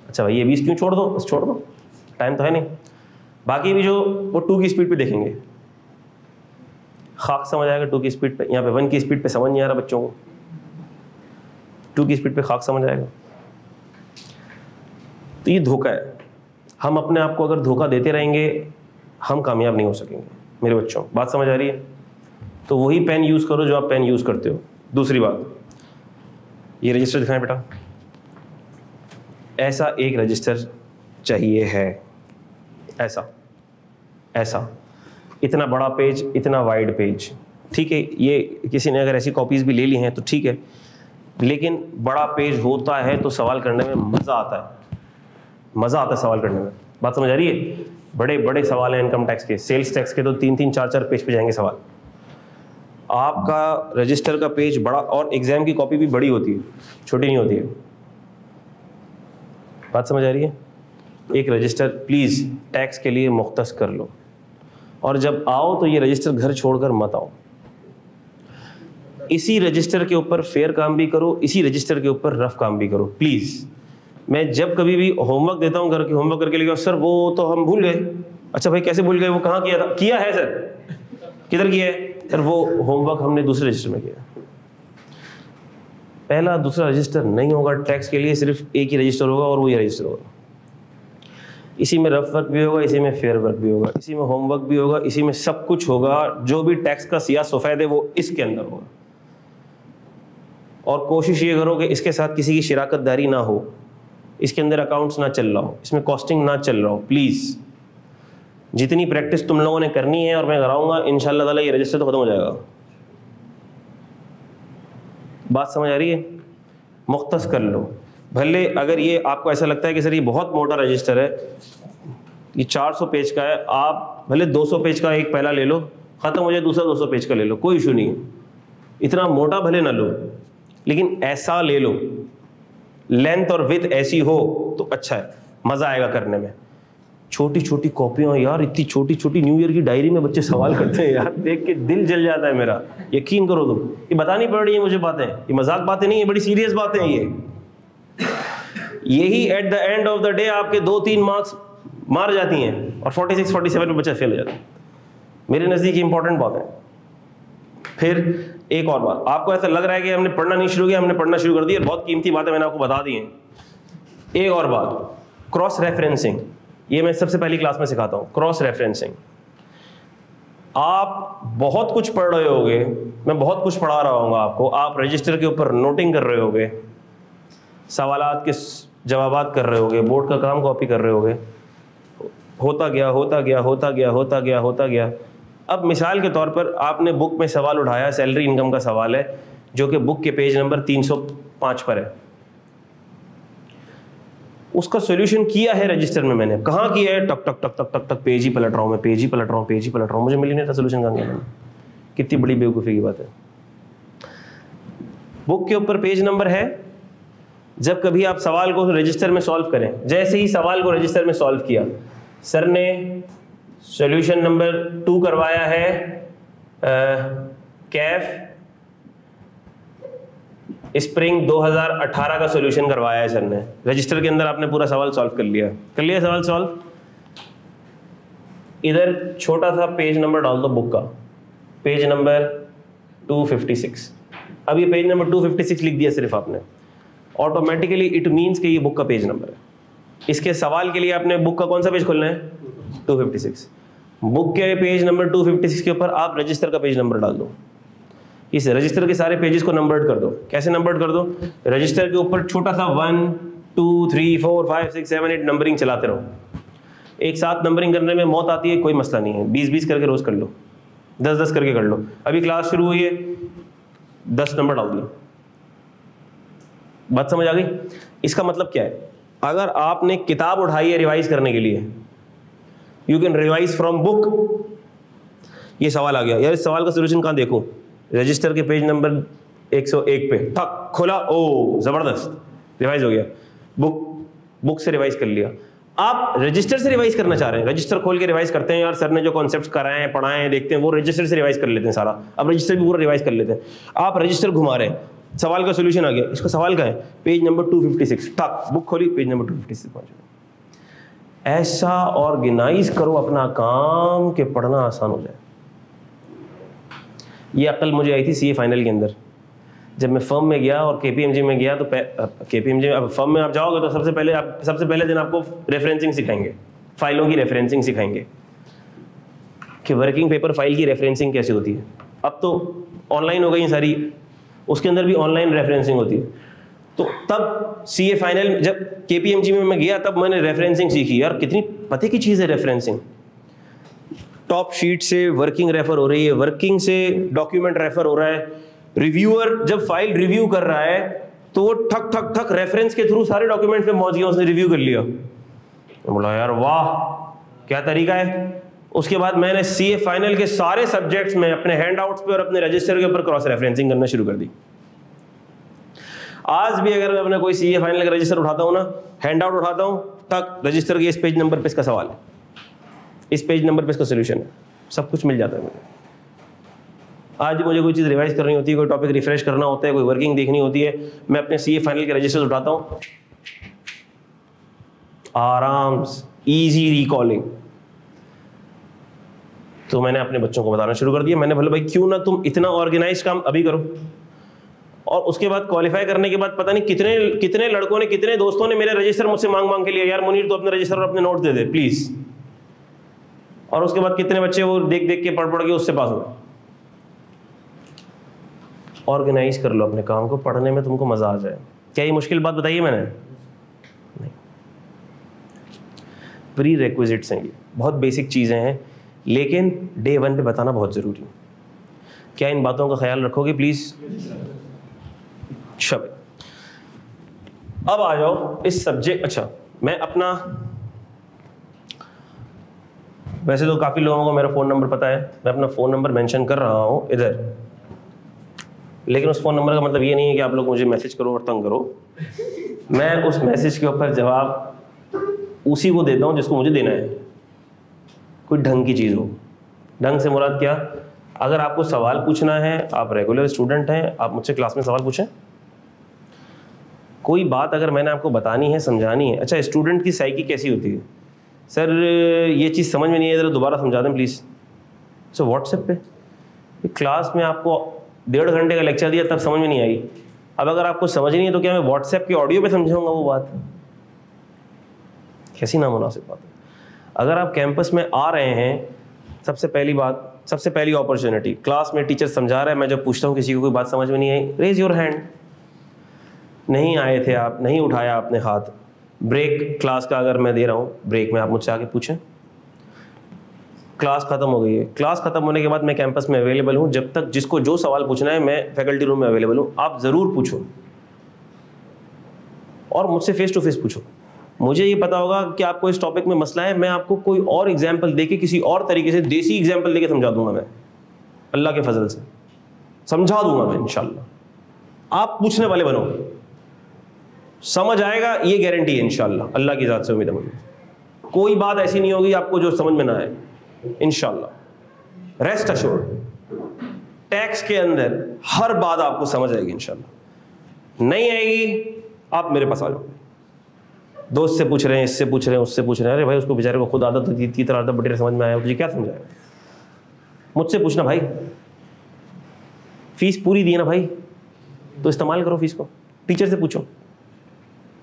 अच्छा भाई, ये बीस क्यों छोड़ दो? बस छोड़ दो। टाइम तो है नहीं। बाकी भी जो वो टू की स्पीड पे देखेंगे। खाक समझ आएगा टू की स्पीड पे, यहाँ पे वन की स्पीड पे समझ नहीं आ रहा बच्चों को। टू की स्पीड पे खाक समझ आएगा। तो ये धोखा है। हम अपने आप को अगर धोखा देते रहेंगे, हम कामयाब नहीं हो सकेंगे, मेरे बच्चों, बात समझ आ रही है? तो वही पेन यूज़ करो जो आप पेन यूज़ करते हो। दूसरी बात, ये रजिस्टर दिखाएँ बेटा। ऐसा एक रजिस्टर चाहिए है। ऐसा। ऐसा। इतना बड़ा पेज, इतना वाइड पेज। ठीक है, ये किसी ने अगर ऐसी कॉपीज़ भी ले ली हैं तो ठीक है। लेकिन बड़ा पेज होता है तो सवाल करने में मज़ा आता है। मज़ा आता है सवाल करने में। बात समझ आ रही है? बड़े बड़े सवाल हैं इनकम टैक्स के। सेल्स टैक्स के तो तीन तीन चार चार पेज पे जाएँगे सवाल। आपका रजिस्टर का पेज बड़ा और एग्ज़ाम की कॉपी भी बड़ी होती है। छोटी नहीं होती है। बात समझ आ रही है? एक रजिस्टर प्लीज़ टैक्स के लिए मुख्त कर लो। और जब आओ तो ये रजिस्टर घर छोड़कर मत आओ। इसी रजिस्टर के ऊपर फेयर काम भी करो, इसी रजिस्टर के ऊपर रफ काम भी करो। प्लीज़ मैं जब कभी भी होमवर्क देता हूँ घर के होमवर्क करके लेके सर, वो तो हम भूल गए। अच्छा भाई, कैसे भूल गए? वो कहाँ किया था? किया है, सर। किधर किया है? सर, वो होमवर्क हमने दूसरे रजिस्टर में किया। पहला दूसरा रजिस्टर नहीं होगा टैक्स के लिए सिर्फ़ एक ही रजिस्टर होगा और वही रजिस्टर होगा। इसी में रफ वर्क भी होगा, इसी में फेयर वर्क भी होगा, इसी में होमवर्क भी होगा, इसी में सब कुछ होगा, जो भी टैक्स का सिया सफ़ेद है वो इसके अंदर होगा। और कोशिश ये करो कि इसके साथ किसी की शिराकत दारी ना हो, इसके अंदर अकाउंट्स ना चल रहा हो, इसमें कॉस्टिंग ना चल रहा हो प्लीज़ जितनी प्रैक्टिस तुम लोगों ने करनी है और मैं कराऊँगा इन ताला ये रजिस्टर तो ख़त्म हो जाएगा। बात समझ आ रही है? मुख्त कर लो। भले अगर ये आपको ऐसा लगता है कि सर ये बहुत मोटा रजिस्टर है, ये 400 पेज का है, आप भले 200 पेज का एक पहला ले लो, ख़त्म हो जाए दूसरा 200 पेज का ले लो, कोई इशू नहीं है। इतना मोटा भले ना लो, लेकिन ऐसा ले लो। लेंथ और विथ ऐसी हो तो अच्छा है, मज़ा आएगा करने में। छोटी छोटी कॉपियाँ, यार, इतनी छोटी छोटी न्यू ईयर की डायरी में बच्चे सवाल करते हैं, यार, देख के दिल जल जाता है मेरा। यकीन करो तुम, ये बतानी पड़ रही है मुझे बातें, ये मज़ाक बातें नहीं है बड़ी सीरियस बातें हैं ये। यही at the end of the day आपके दो तीन मार्क्स मार जाती हैं और 46 47 में बच्चा फेल हो जाता है। मेरे नज़दीक इंपॉर्टेंट बात है। फिर एक और बात। आपको ऐसा लग रहा है कि हमने पढ़ना नहीं शुरू किया, हमने पढ़ना शुरू कर दी बहुत कीमती बातें मैंने आपको बता दी हैं। एक और बात क्रॉस रेफरेंसिंग ये मैं सबसे पहली क्लास में सिखाता हूँ क्रॉस रेफरेंसिंग आप बहुत कुछ पढ़ रहे होगे, मैं बहुत कुछ पढ़ा रहा हूँ आपको, आप रजिस्टर के ऊपर नोटिंग कर रहे होगे सवाल के जवाब कर रहे होगे? बोर्ड का काम कॉपी कर रहे होगे। होता गया होता गया होता गया होता गया होता गया। अब मिसाल के तौर पर आपने बुक में सवाल उठाया सैलरी इनकम का सवाल है, जो कि बुक के पेज नंबर 305 पर है। उसका सॉल्यूशन किया है रजिस्टर में मैंने। कहाँ किया है? टक टक टक टक टक टक, पेज ही पलट रहा हूँ मैं, पेज ही पलट रहा हूँ, पेज ही पलट रहा हूँ। मुझे मिली नहीं था सोल्यूशन कहाँ गया कितनी बड़ी बेवकूफ़ी की बात है। बुक के ऊपर पेज नंबर है जब कभी आप सवाल को रजिस्टर में सॉल्व करें, जैसे ही सवाल को रजिस्टर में सॉल्व किया सर ने सॉल्यूशन नंबर टू करवाया है कैफ स्प्रिंग 2018 का सॉल्यूशन करवाया है सर ने। रजिस्टर के अंदर आपने पूरा सवाल सॉल्व कर लिया। कर लिया सवाल सॉल्व इधर छोटा सा पेज नंबर डाल दो बुक का। पेज नंबर 256 अब ये पेज नंबर 256 लिख दिया सिर्फ़ आपने। ऑटोमेटिकली इट मीन्स कि ये बुक का पेज नंबर है। इसके सवाल के लिए आपने बुक का कौन सा पेज खोलना है? 256 बुक के पेज नंबर 256 के ऊपर आप रजिस्टर का पेज नंबर डाल दो। इस रजिस्टर के सारे पेजेस को नंबर्ड कर दो। कैसे नंबर्ड कर दो? रजिस्टर के ऊपर छोटा सा one two three four five six seven eight numbering चलाते रहो। एक साथ नंबरिंग करने में मौत आती है, कोई मसला नहीं है। बीस बीस करके रोज कर लो। दस दस करके कर लो। अभी क्लास शुरू हुई है। दस नंबर डाल दिया बात समझ आ गई? इसका मतलब क्या है? अगर आपने किताब उठाई है रिवाइज करने के लिए you can revise from book ये सवाल आ गया। यार, इस सवाल का सोल्यूशन कहाँ देखो? रजिस्टर के पेज नंबर 101 पे। ठक, खोला। ओ, ज़बरदस्त। रिवाइज हो गया। बुक बुक से रिवाइज कर लिया। आप रजिस्टर से रिवाइज करना चाह रहे हैं। रजिस्टर खोल के रिवाइज करते हैं। यार सर ने जो कॉन्सेप्ट कराए हैं, पढ़ाए हैं, देखते हैं, वो रजिस्टर से रिवाइज कर लेते हैं सारा। अब रजिस्टर भी पूरा रिवाइज कर लेते हैं। आप रजिस्टर घुमा रहे हैं। सवाल का सोल्यूशन आ गया। इसका सवाल का है? पेज नंबर 256 ठक बुक खोली पेज नंबर 256 पहुँच ऐसा ऑर्गेनाइज करो अपना काम के पढ़ना आसान हो जाए। ये अकल मुझे आई थी सीए फाइनल के अंदर। जब मैं फर्म में गया और के में गया तो के पी अब फर्म में आप जाओगे तो सबसे पहले आप, सबसे पहले दिन आपको रेफरेंसिंग सिखाएँगे। फाइलों की रेफरेंसिंग सिखाएँगे। कि वर्किंग पेपर फ़ाइल की रेफरेंसिंग कैसे होती है? अब तो ऑनलाइन हो गई सारी। उसके अंदर भी ऑनलाइन रेफरेंसिंग होती है। तो तब सी ए फाइनल जब के में मैं गया, तब मैंने रेफरेंसिंग सीखी। यार, कितनी पते की चीज़ है रेफरेंसिंग टॉप शीट से वर्किंग रेफर हो रही है वर्किंग से डॉक्यूमेंट रेफर हो रहा है। रिव्यूअर जब फ़ाइल रिव्यू कर रहा है तो वो ठक ठक ठक रेफरेंस के थ्रू सारे डॉक्यूमेंट पे पहुँच गया उसने रिव्यू कर लिया। बोला, यार, वाह, क्या तरीका है? उसके बाद मैंने सी ए फाइनल के सारे सब्जेक्ट्स में अपने हैंड आउट्स पे और अपने रजिस्टर के ऊपर क्रॉस रेफरेंसिंग करना शुरू कर दी। आज भी अगर मैं अपने कोई सी ए फाइनल का रजिस्टर उठाता हूँ ना हैंड आउट उठाता हूँ, तक रजिस्टर के इस पेज नंबर पे इसका सवाल है। इस पेज नंबर पे इसका सोल्यूशन है। सब कुछ मिल जाता है मुझे। आज मुझे कोई चीज़ रिवाइज करनी होती है, कोई टॉपिक रिफ्रेश करना होता है, कोई वर्किंग देखनी होती है, मैं अपने सी ए फाइनल के रजिस्टर उठाता हूँ। आराम ईजी रिकॉलिंग तो मैंने अपने बच्चों को बताना शुरू कर दिया। मैंने बोला, भाई, क्यों ना तुम इतना ऑर्गेनाइज काम अभी करो? और उसके बाद क्वालिफाई करने के बाद पता नहीं कितने कितने लड़कों ने, कितने दोस्तों ने मेरे रजिस्टर मुझसे मांग मांग के लिया यार, मुनीर तो अपने रजिस्टर और अपने नोट दे दे प्लीज़ और उसके बाद कितने बच्चे वो देख देख के पढ़ पढ़ के उससे पास हो ऑर्गेनाइज कर लो अपने काम को, पढ़ने में तुमको मज़ा आ जाए। क्या ये मुश्किल बात बताइए मैंने? नहीं। प्री रेक्विजिट्स हैं ये। बहुत बेसिक चीज़ें हैं। लेकिन डे वन पे बताना बहुत ज़रूरी है। क्या इन बातों का ख्याल रखोगे प्लीज़ शब। अब आ जाओ इस सब्जेक्ट अच्छा मैं अपना वैसे तो काफ़ी लोगों को मेरा फ़ोन नंबर पता है। मैं अपना फ़ोन नंबर मेंशन कर रहा हूँ इधर। लेकिन उस फ़ोन नंबर का मतलब ये नहीं है कि आप लोग मुझे मैसेज करो और तंग करो। मैं उस मैसेज के ऊपर जवाब उसी को देता हूँ जिसको मुझे देना है। कोई ढंग की चीज़ हो। ढंग से मुराद क्या? अगर आपको सवाल पूछना है, आप रेगुलर स्टूडेंट हैं, आप मुझसे क्लास में सवाल पूछें। कोई बात अगर मैंने आपको बतानी है, समझानी है अच्छा स्टूडेंट की साइकी कैसी होती है? सर, ये चीज़ समझ में नहीं है ज़रा दोबारा समझा दें प्लीज़ सर व्हाट्सएप पे? क्लास में आपको डेढ़ घंटे का लेक्चर दिया, तब समझ में नहीं आई। अब अगर आपको समझ नहीं है तो क्या मैं व्हाट्सएप के ऑडियो पे समझाऊँगा वो बात? कैसी नामुनासिब बात है? अगर आप कैंपस में आ रहे हैं, सबसे पहली बात, सबसे पहली अपॉर्चुनिटी क्लास में टीचर समझा रहा है, मैं जब पूछता हूँ किसी को कोई बात समझ में नहीं आई रेज योर हैंड नहीं आए थे आप, नहीं उठाया आपने हाथ. ब्रेक क्लास का अगर मैं दे रहा हूँ ब्रेक में आप मुझसे आके पूछें. क्लास ख़त्म हो गई है. क्लास ख़त्म होने के बाद मैं कैंपस में अवेलेबल हूँ. जब तक जिसको जो सवाल पूछना है, मैं फैकल्टी रूम में अवेलेबल हूँ. आप ज़रूर पूछो. और मुझसे फेस टू फेस पूछो. मुझे ये पता होगा कि आपको इस टॉपिक में मसला है, मैं आपको कोई और एग्ज़ाम्पल दे के किसी और तरीके से देसी एग्ज़ाम्पल दे के समझा दूँगा मैं। अल्लाह के फजल से। समझा दूँगा मैं इनशाला आप पूछने वाले बनो। समझ आएगा, ये गारंटी है इनशाला अल्लाह की ज़ात से उम्मीद है कोई बात ऐसी नहीं होगी आपको जो समझ में ना आए। इनशाला रेस्ट अश्योर्ड टैक्स के अंदर हर बात आपको समझ आएगी इनशाला नहीं आएगी, आप मेरे पास आ जाओ। दोस्त से पूछ रहे हैं, इससे पूछ रहे हैं, उससे पूछ रहे हैं। अरे भाई, उसको बेचारे को खुद आदत होती थी तरह आदत बटेर समझ में आया। तुझे क्या समझाया मुझसे पूछना भाई। फ़ीस पूरी दी ना भाई? तो इस्तेमाल करो फ़ीस को। टीचर से पूछो।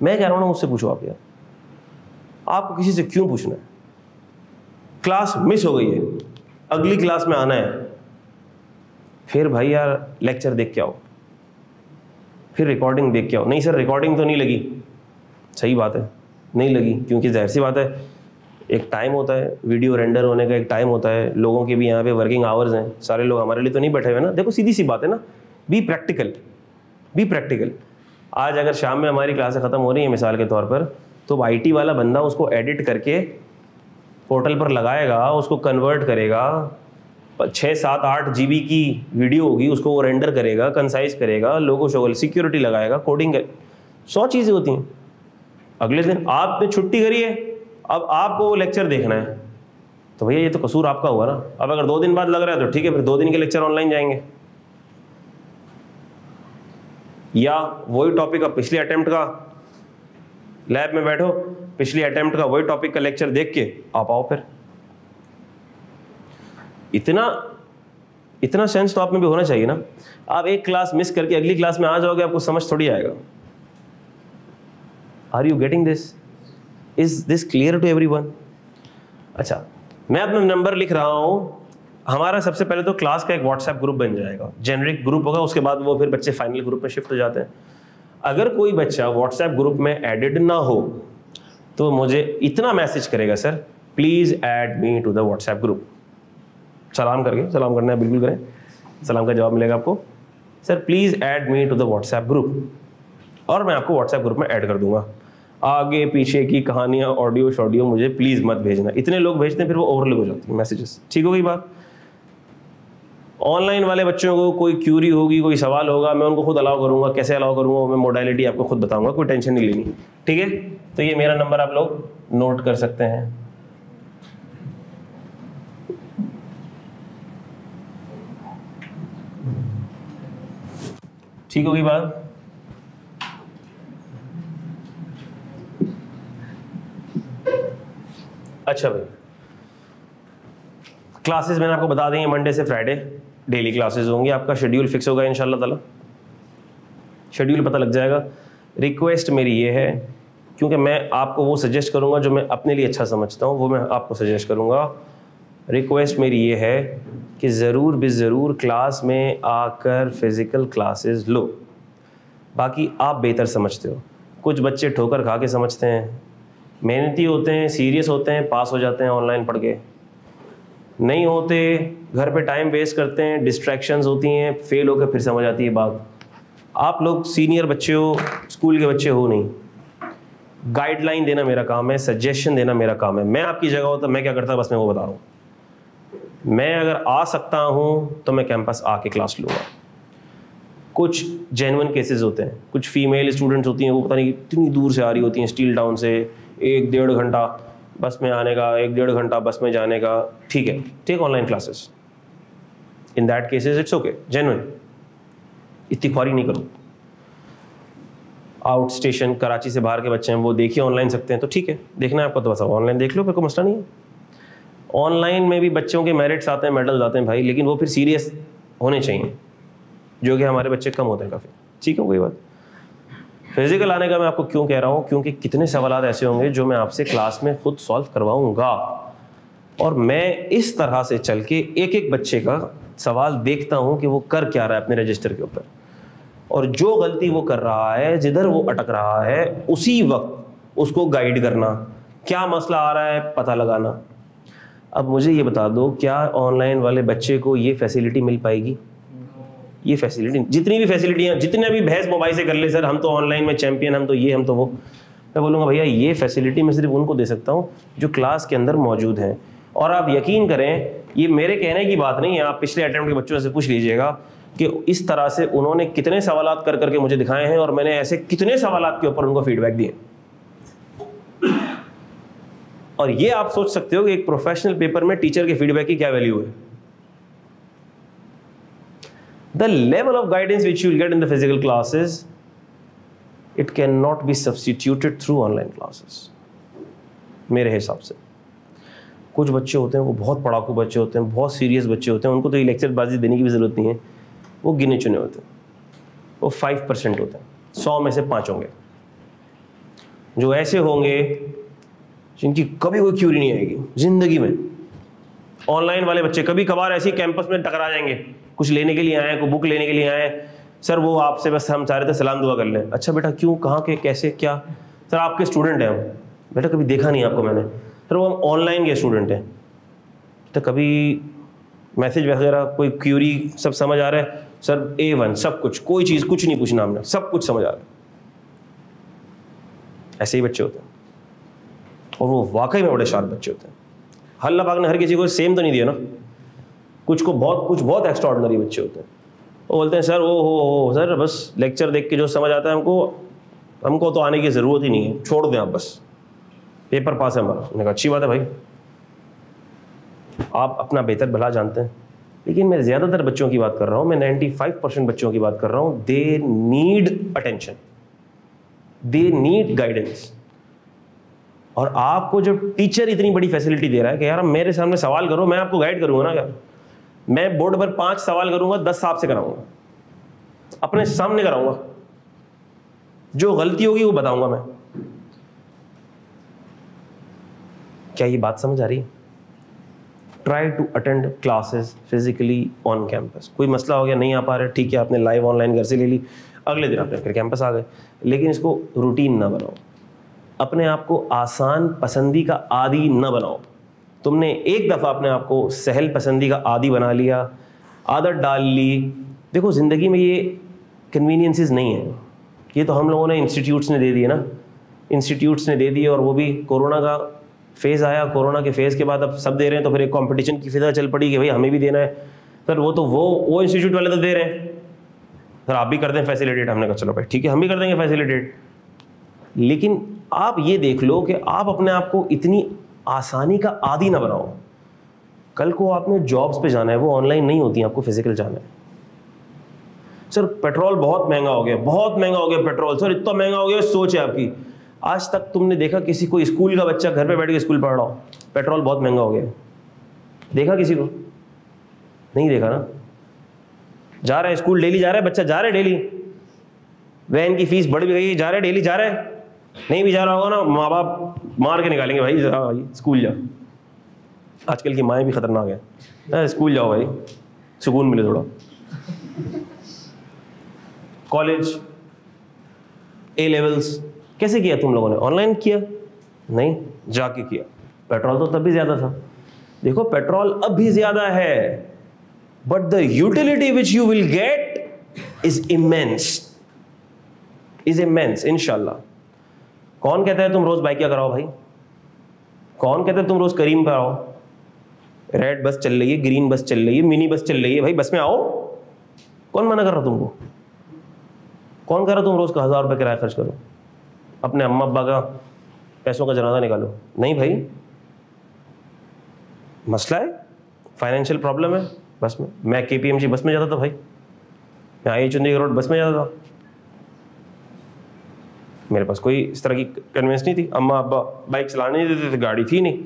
मैं कह रहा हूँ मुझसे पूछो आप यार। आपको किसी से क्यों पूछना है? क्लास मिस हो गई है। अगली क्लास में आना है। फिर भाई यार, लेक्चर देख के आओ। फिर रिकॉर्डिंग देख के आओ। नहीं सर रिकॉर्डिंग तो नहीं लगी। सही बात है। नहीं लगी, क्योंकि ज़ाहिर सी बात है, एक टाइम होता है वीडियो रेंडर होने का एक टाइम होता है, लोगों के भी यहाँ पे वर्किंग आवर्स हैं, सारे लोग हमारे लिए तो नहीं बैठे हुए ना। देखो सीधी सी बात है ना बी प्रैक्टिकल बी प्रैक्टिकल आज अगर शाम में हमारी क्लासें ख़त्म हो रही हैं मिसाल के तौर पर तो आईटी वाला बंदा उसको एडिट करके पोर्टल पर लगाएगा, उसको कन्वर्ट करेगा छः सात, आठ जी की वीडियो होगी, उसको वो रेंडर करेगा कंसाइज करेगा, लोगो शोगल सिक्योरिटी लगाएगा कोडिंग सौ चीज़ें होती हैं। अगले दिन आपने छुट्टी करी है, अब आपको वो लेक्चर देखना है। तो भैया, ये तो कसूर आपका हुआ ना। अब अगर दो दिन बाद लग रहा है तो ठीक है, फिर दो दिन के लेक्चर ऑनलाइन जाएँगे। या वही टॉपिक अब पिछले अटेम्प्ट का लैब में बैठो, पिछले अटेम्प्ट का वही टॉपिक का लेक्चर देख के आप आओ फिर। इतना इतना सेंस तो आप में भी होना चाहिए ना। आप एक क्लास मिस करके अगली क्लास में आ जाओगे, आपको समझ थोड़ी आएगा। Are you getting this is this clear to everyone अच्छा मैं अपना नंबर लिख रहा हूँ। हमारा सबसे पहले तो क्लास का एक व्हाट्सएप ग्रुप बन जाएगा। जेनरिक ग्रुप होगा, उसके बाद वो फिर बच्चे फाइनल ग्रुप में शिफ्ट हो जाते हैं। अगर कोई बच्चा व्हाट्सएप ग्रुप में एडिड ना हो तो मुझे इतना मैसेज करेगा sir please add me to the WhatsApp group सलाम करके, सलाम करना है, बिल्कुल करें। सलाम का जवाब मिलेगा आपको। Sir please add me to the WhatsApp group और मैं आपको व्हाट्सएप ग्रुप में ऐड कर दूँगा। आगे पीछे की कहानियाँ ऑडियो शॉडियो मुझे प्लीज़ मत भेजना। इतने लोग भेजते हैं, फिर वो ओवरलोड हो जाती है मैसेजेस ठीक हो गई बात? ऑनलाइन वाले बच्चों को कोई क्यूरी होगी, कोई सवाल होगा, मैं उनको खुद अलाउ करूँगा। कैसे अलाउ करूँगा मैं मोडालिटी आपको खुद बताऊँगा, कोई टेंशन नहीं लेनी। ठीक है? तो ये मेरा नंबर आप लोग नोट कर सकते हैं। ठीक होगी बात? अच्छा भाई। क्लासेस मैंने आपको बता देंगे मंडे से फ्राइडे डेली क्लासेस होंगी, आपका शेड्यूल फिक्स होगा इन ताला। शेड्यूल पता लग जाएगा। रिक्वेस्ट मेरी ये है, क्योंकि मैं आपको वो सजेस्ट करूँगा जो मैं अपने लिए अच्छा समझता हूँ, वो मैं आपको सजेस्ट करूँगा। रिक्वेस्ट मेरी ये है कि ज़रूर भी ज़रूर क्लास में आकर फ़िज़िकल क्लासेस लो। बाकी आप बेहतर समझते हो। कुछ बच्चे ठोकर खा के समझते हैं। मेहनती होते हैं सीरियस होते हैं पास हो जाते हैं ऑनलाइन पढ़ के। नहीं होते, घर पे टाइम वेस्ट करते हैं डिस्ट्रैक्शंस होती हैं फेल होकर फिर समझ आती है बात। आप लोग सीनियर बच्चे हो स्कूल के बच्चे हो नहीं। गाइडलाइन देना मेरा काम है सजेशन देना मेरा काम है। मैं आपकी जगह हो तो मैं क्या करता, बस मैं वो बता रहा हूँ। मैं अगर आ सकता हूँ तो मैं कैंपस आके क्लास लूँगा। कुछ जेनवन केसेस होते हैं। कुछ फीमेल स्टूडेंट्स होती हैं, वो पता नहीं कितनी दूर से आ रही होती हैं स्टील टाउन से। एक डेढ़ घंटा बस में आने का, एक डेढ़ घंटा बस में जाने का, ठीक है take online classes in that cases it's okay genuine इतनी ख्वारी नहीं करो। आउट स्टेशन कराची से बाहर के बच्चे हैं, वो देखिए ऑनलाइन सकते हैं तो ठीक है, देखना है आपको तो बस ऑनलाइन देख लो फिर कोई मसला नहीं है। ऑनलाइन में भी बच्चों के मेरिट्स आते हैं मेडल्स आते हैं भाई, लेकिन वो फिर सीरियस होने चाहिए, जो कि हमारे बच्चे कम होते हैं काफ़ी। ठीक है, कोई बात फ़िज़िकल आने का मैं आपको क्यों कह रहा हूँ? क्योंकि कितने सवाल ऐसे होंगे जो मैं आपसे क्लास में खुद सॉल्व करवाऊँगा। और मैं इस तरह से चल के एक एक बच्चे का सवाल देखता हूँ कि वो कर क्या रहा है अपने रजिस्टर के ऊपर। और जो गलती वो कर रहा है, जिधर वो अटक रहा है, उसी वक्त उसको गाइड करना। क्या मसला आ रहा है? पता लगाना। अब मुझे ये बता दो, क्या ऑनलाइन वाले बच्चे को ये फैसिलिटी मिल पाएगी? ये फैसिलिटी जितनी भी फैसिलिटियाँ जितने भी बहस मोबाइल से कर ले, सर, हम तो ऑनलाइन में चैंपियन हम तो ये, हम तो वो। मैं बोलूँगा, भैया, ये फैसिलिटी मैं सिर्फ़ उनको दे सकता हूँ, जो क्लास के अंदर मौजूद हैं। और आप यकीन करें, ये मेरे कहने की बात नहीं है, आप पिछले अटैम्प्ट के बच्चों से पूछ लीजिएगा कि इस तरह से उन्होंने कितने सवाल कर करके मुझे दिखाए हैं और मैंने ऐसे कितने सवाल के ऊपर उनको फीडबैक दिए। और ये आप सोच सकते हो कि एक प्रोफेशनल पेपर में टीचर के फीडबैक की क्या वैल्यू है। The level of guidance which you will get in the physical classes, it cannot be substituted through online classes. मेरे हिसाब से। कुछ बच्चे होते हैं, वो बहुत पढ़ाकू बच्चे होते हैं, बहुत सीरियस बच्चे होते हैं, उनको तो ये लेक्चर बाजी देने की भी ज़रूरत नहीं है। वो गिने चुने होते हैं। वो फाइव परसेंट होते हैं। सौ में से पाँच होंगे। जो ऐसे होंगे, जिनकी कभी कोई क्यूरी नहीं आएगी, ज़िंदगी में। ऑनलाइन वाले बच्चे कभी कभार ऐसे कैंपस में टकरा जाएँगे। कुछ लेने के लिए आए, कोई बुक लेने के लिए आए। सर वो आपसे बस हम चाह रहे थे सलाम दुआ कर लें। अच्छा बेटा, क्यों? कहाँ के? कैसे? क्या? सर आपके स्टूडेंट हैं हम। बेटा, कभी देखा नहीं आपको मैंने। सर वो हम ऑनलाइन के स्टूडेंट हैं। तो कभी मैसेज वगैरह, कोई क्यूरी सब समझ आ रहा है? सर ए वन सब कुछ, कोई चीज़, कुछ नहीं पूछना हमने। सब कुछ समझ आ रहा है। ऐसे ही बच्चे होते हैं। और वो वाकई में बड़े शार्प बच्चे होते हैं। हल्ला पाक ने हर किसी को सेम तो नहीं दिया ना? कुछ को बहुत, कुछ बहुत एक्स्ट्रा बच्चे होते हैं। वो बोलते हैं, सर ओ हो हो सर, बस लेक्चर देख के जो समझ आता है हमको हमको तो आने की ज़रूरत ही नहीं है। छोड़ दें आप बस। पेपर पास है हमारा। मैंने कहा, अच्छी बात है भाई। आप अपना बेहतर भला जानते हैं। लेकिन मैं ज़्यादातर बच्चों की बात कर रहा हूँ, मैं 95 परसेंट बच्चों की बात कर रहा हूँ। They need attention they need guidance और आपको जो टीचर इतनी बड़ी फैसिलिटी दे रहा है कि, यार मेरे सामने सवाल करो, मैं आपको गाइड करूँगा ना यार मैं बोर्ड पर पाँच सवाल करूँगा, दस साहब से कराऊँगा। अपने सामने कराऊँगा। जो गलती होगी वो बताऊँगा मैं। क्या ये बात समझ आ रही? है try to attend classes physically on campus कोई मसला हो गया, नहीं आ पा रहे, ठीक है, आपने लाइव ऑनलाइन घर से ले ली। अगले दिन आपने फिर कैंपस आ गए। लेकिन इसको रूटीन ना बनाओ। अपने आप को आसान पसंदी का आदि ना बनाओ। तुमने एक दफ़ा अपने आप को सहल पसंदी का आदि बना लिया, आदत डाल ली। देखो, ज़िंदगी में ये कन्वीनियंसिस नहीं है। ये तो हम लोगों ने इंस्टीट्यूट्स ने दे दिए ना। इंस्टीट्यूट्स ने दे दिए और वो भी कोरोना का फ़ेज़ आया। कोरोना के फ़ेज़ के बाद अब सब दे रहे हैं तो फिर एक कंपटीशन की फिजा चल पड़ी कि भाई हमें भी देना है। सर वो तो वो वो इंस्टीट्यूट वाले तो दे रहे हैं। सर आप भी कर दें फैसिलिटेट हमने कहा, चलो भाई, ठीक है, हम भी कर देंगे फैसिलिटेट लेकिन आप ये देख लो कि आप अपने आप को इतनी आसानी का आदि ना बनाओ। कल को आपने जॉब्स पे जाना है, वो ऑनलाइन नहीं होती, आपको फ़िज़िकल जाना है। सर पेट्रोल बहुत महँगा हो गया, बहुत महँगा हो गया पेट्रोल सर, इतना महँगा हो गया, सोच है आपकी। आज तक तुमने देखा किसी को स्कूल का बच्चा घर पे बैठ के स्कूल पढ़ रहा हो? पेट्रोल बहुत महँगा हो गया। देखा किसी को? नहीं देखा ना? जा रहा है स्कूल डेली जा रहा है, बच्चा जा रहा है डेली वैन की फ़ीस बढ़ भी गई, जा रहा है डेली जा रहा है। नहीं भी जा रहा होगा ना माँ बाप मार के निकालेंगे भाई जा भाई, स्कूल जा। आजकल की माएँ भी खतरनाक है। स्कूल जाओ भाई, सुकून मिले थोड़ा। कॉलेज ए लेवल्स कैसे किया तुम लोगों ने? ऑनलाइन किया? नहीं, जाके किया। पेट्रोल तो तब भी ज़्यादा था। देखो, पेट्रोल अब भी ज़्यादा है but the utility which you will get is immense is immense इनशाला कौन कहता है तुम रोज़ बाइक क्या कराओ भाई? कौन कहता है तुम रोज़ करीम पर आओ रेड बस चल रही है ग्रीन बस चल रही है मिनी बस चल रही है। भाई बस में आओ। कौन मना कर रहा तुमको? कौन कह रहा तुम रोज़ का हज़ार रुपये किराया खर्च करो? अपने अम्मा अब्बा का पैसों का जनाजा निकालो। नहीं भाई। मसला है? फाइनेंशियल प्रॉब्लम है बस में। मैं के बस में जाता था भाई। मैं आई चंडीगढ़ रोड बस में जाता था। मेरे पास कोई इस तरह की कन्वेंस नहीं थी। अम्मा, अब्बा बाइक चलाने नहीं देते थे, गाड़ी थी नहीं।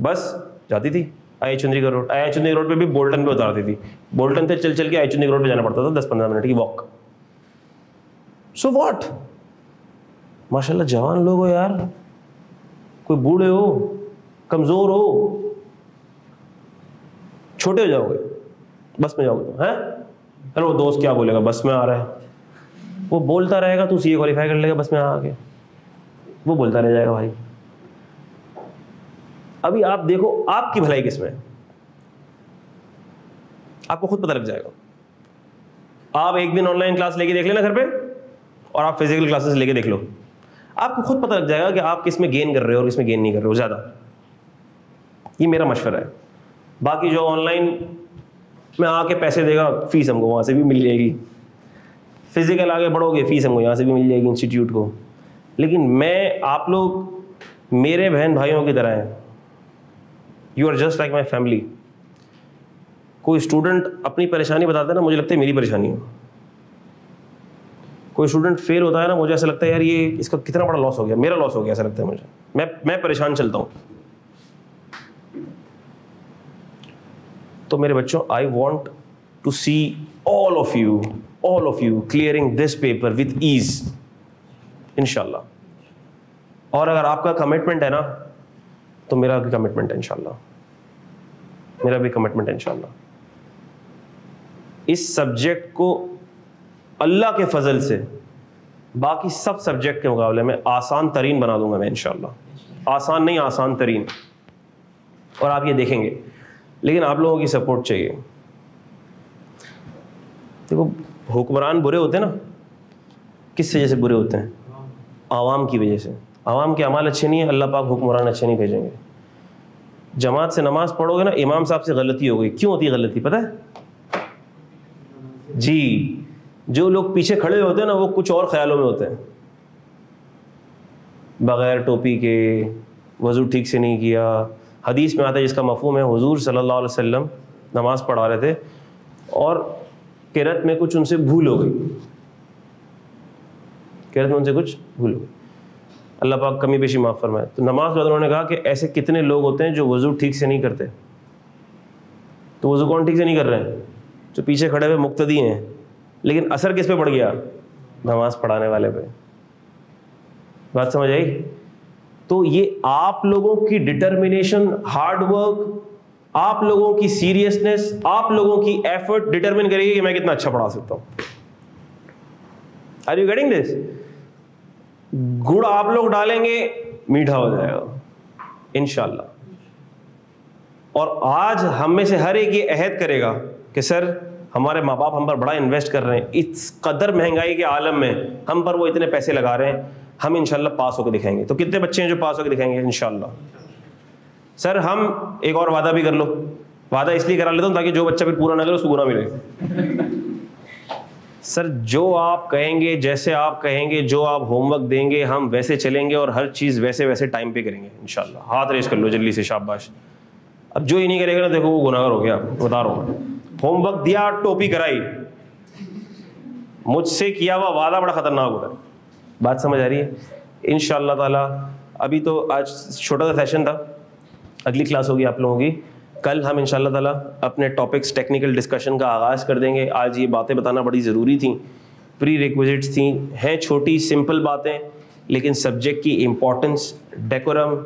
बस जाती थी I Chundrigar road I Chundrigar road पे भी बोल्टन पे उतारती थी। बोल्टन से चल चल के आई चंडीगढ़ रोड पे जाना पड़ता था दस पंद्रह मिनट की वॉक सो वॉट माशाल्लाह, जवान लोग हो यार। कोई बूढ़े हो, कमज़ोर हो, छोटे हो जाओगे, बस में जाओगे तो हैं? अरे वो दोस्त क्या बोलेगा, बस में आ रहा है। वो बोलता रहेगा, तू सी ए क्वालिफाई कर लेगा, बस में आके वो बोलता रह जाएगा भाई। अभी आप देखो, आपकी भलाई किसमें आपको खुद पता लग जाएगा। आप एक दिन ऑनलाइन क्लास लेके देख लेना घर पे, और आप फ़िज़िकल क्लासेस लेके देख लो। आपको खुद पता लग जाएगा कि आप किसमें गेन कर रहे हो और किसमें गेन नहीं कर रहे हो, ज़्यादा। ये मेरा मशवरा है। बाकी जो ऑनलाइन में आके पैसे देगा फ़ीस हमको वहाँ से भी मिल जाएगी। फ़िज़िकल आगे बढ़ोगे फ़ीस हमको यहाँ से भी मिल जाएगी इंस्टीट्यूट को। लेकिन मैं, आप लोग मेरे बहन भाइयों की तरह हैं। You are just like my family कोई स्टूडेंट अपनी परेशानी बताता है ना, मुझे लगता है मेरी परेशानी है। कोई स्टूडेंट फेल होता है ना, मुझे ऐसा लगता है यार ये इसका कितना बड़ा लॉस हो गया, मेरा लॉस हो गया ऐसा लगता है मुझे। मैं मैं परेशान चलता हूँ। तो मेरे बच्चों I want to see all of you all of you clearing this paper with ease इनशाला और अगर आपका कमिटमेंट है ना तो मेरा भी कमिटमेंट है इनशाला मेरा भी कमिटमेंट है इनशाला इस सब्जेक्ट को अल्लाह के फजल से, बाकी सब सब्जेक्ट के मुकाबले में आसान तरीन बना दूँगा मैं इनशाला आसान नहीं, आसान तरीन. और आप ये देखेंगे, लेकिन आप लोगों की सपोर्ट चाहिए. देखो हुक्मरान बुरे होते हैं ना? किस वजह से बुरे होते हैं? आवाम की वजह से। आवाम के अमाल अच्छे नहीं है, अल्लाह पाक हुक्मरान अच्छे नहीं भेजेंगे। जमात से नमाज़ पढ़ोगे ना, इमाम साहब से गलती हो गई। क्यों होती गलती, पता है? जी, जो लोग पीछे खड़े होते हैं ना, वो कुछ और ख्यालों में होते हैं। बग़ैर टोपी के, वज़ू ठीक से नहीं किया। हदीस में आता है जिसका मफहम है, हुजूर सल्लल्लाहु अलैहि वसल्लम नमाज़ पढ़ा रहे थे और किरत में कुछ उनसे भूल हो गई। किरत में उनसे कुछ भूल हो गई। अल्लाह पाक कमी पेशी माफ़ फरमाए। तो नमाज़ बाद उन्होंने कहा कि ऐसे कितने लोग होते हैं जो वज़ू ठीक से नहीं करते। तो वज़ू कौन ठीक से नहीं कर रहे हैं? जो पीछे खड़े हुए मुक्तदी हैं। लेकिन असर किस पे पड़ गया? नमाज़ पढ़ाने वाले पे। बात समझ आई? तो ये आप लोगों की डिटर्मिनेशन हार्ड वर्क आप लोगों की सीरियसनेस आप लोगों की एफर्ट डिटरमिन करेगी कि मैं कितना अच्छा पढ़ा सकता हूँ। आर यू गेटिंग दिस गुड़ आप लोग डालेंगे, मीठा हो जाएगा। इनशाला और आज हम में से हर एक ये अहद करेगा कि सर, हमारे माँ बाप हम पर बड़ा इन्वेस्ट कर रहे हैं। इस कदर महँगाई के आलम में हम पर वो इतने पैसे लगा रहे हैं, हम इनशाला पास होकर दिखाएँगे। तो कितने बच्चे हैं जो पास होकर दिखाएँगे? इनशाला सर हम एक और वादा भी कर लो। वादा इसलिए करा लेता हूँ ताकि जो बच्चा फिर पूरा ना करे, उसको बुरा मिले। [laughs] सर जो आप कहेंगे, जैसे आप कहेंगे, जो आप होमवर्क देंगे, हम वैसे चलेंगे और हर चीज़ वैसे वैसे टाइम पे करेंगे इनशाला हाथ रेस कर लो जल्दी से, शाबाश। अब जो ही नहीं करेगा ना, देखो वो गुनाहगार हो गया, बता रहा हूँ होमवर्क दिया, टोपी कराई। मुझसे किया हुआ वादा बड़ा खतरनाक होता है। बात समझ आ रही है? इन ताला, अभी तो आज छोटा सा सेशन था। अगली क्लास होगी आप लोगों की। कल हम इन ताला अपने टॉपिक्स टेक्निकल डिस्कशन का आगाज़ कर देंगे। आज ये बातें बताना बड़ी ज़रूरी थी। प्री रिक्विजिट्स थी। हैं छोटी सिंपल बातें, लेकिन सब्जेक्ट की इम्पोर्टेंस डेकोरम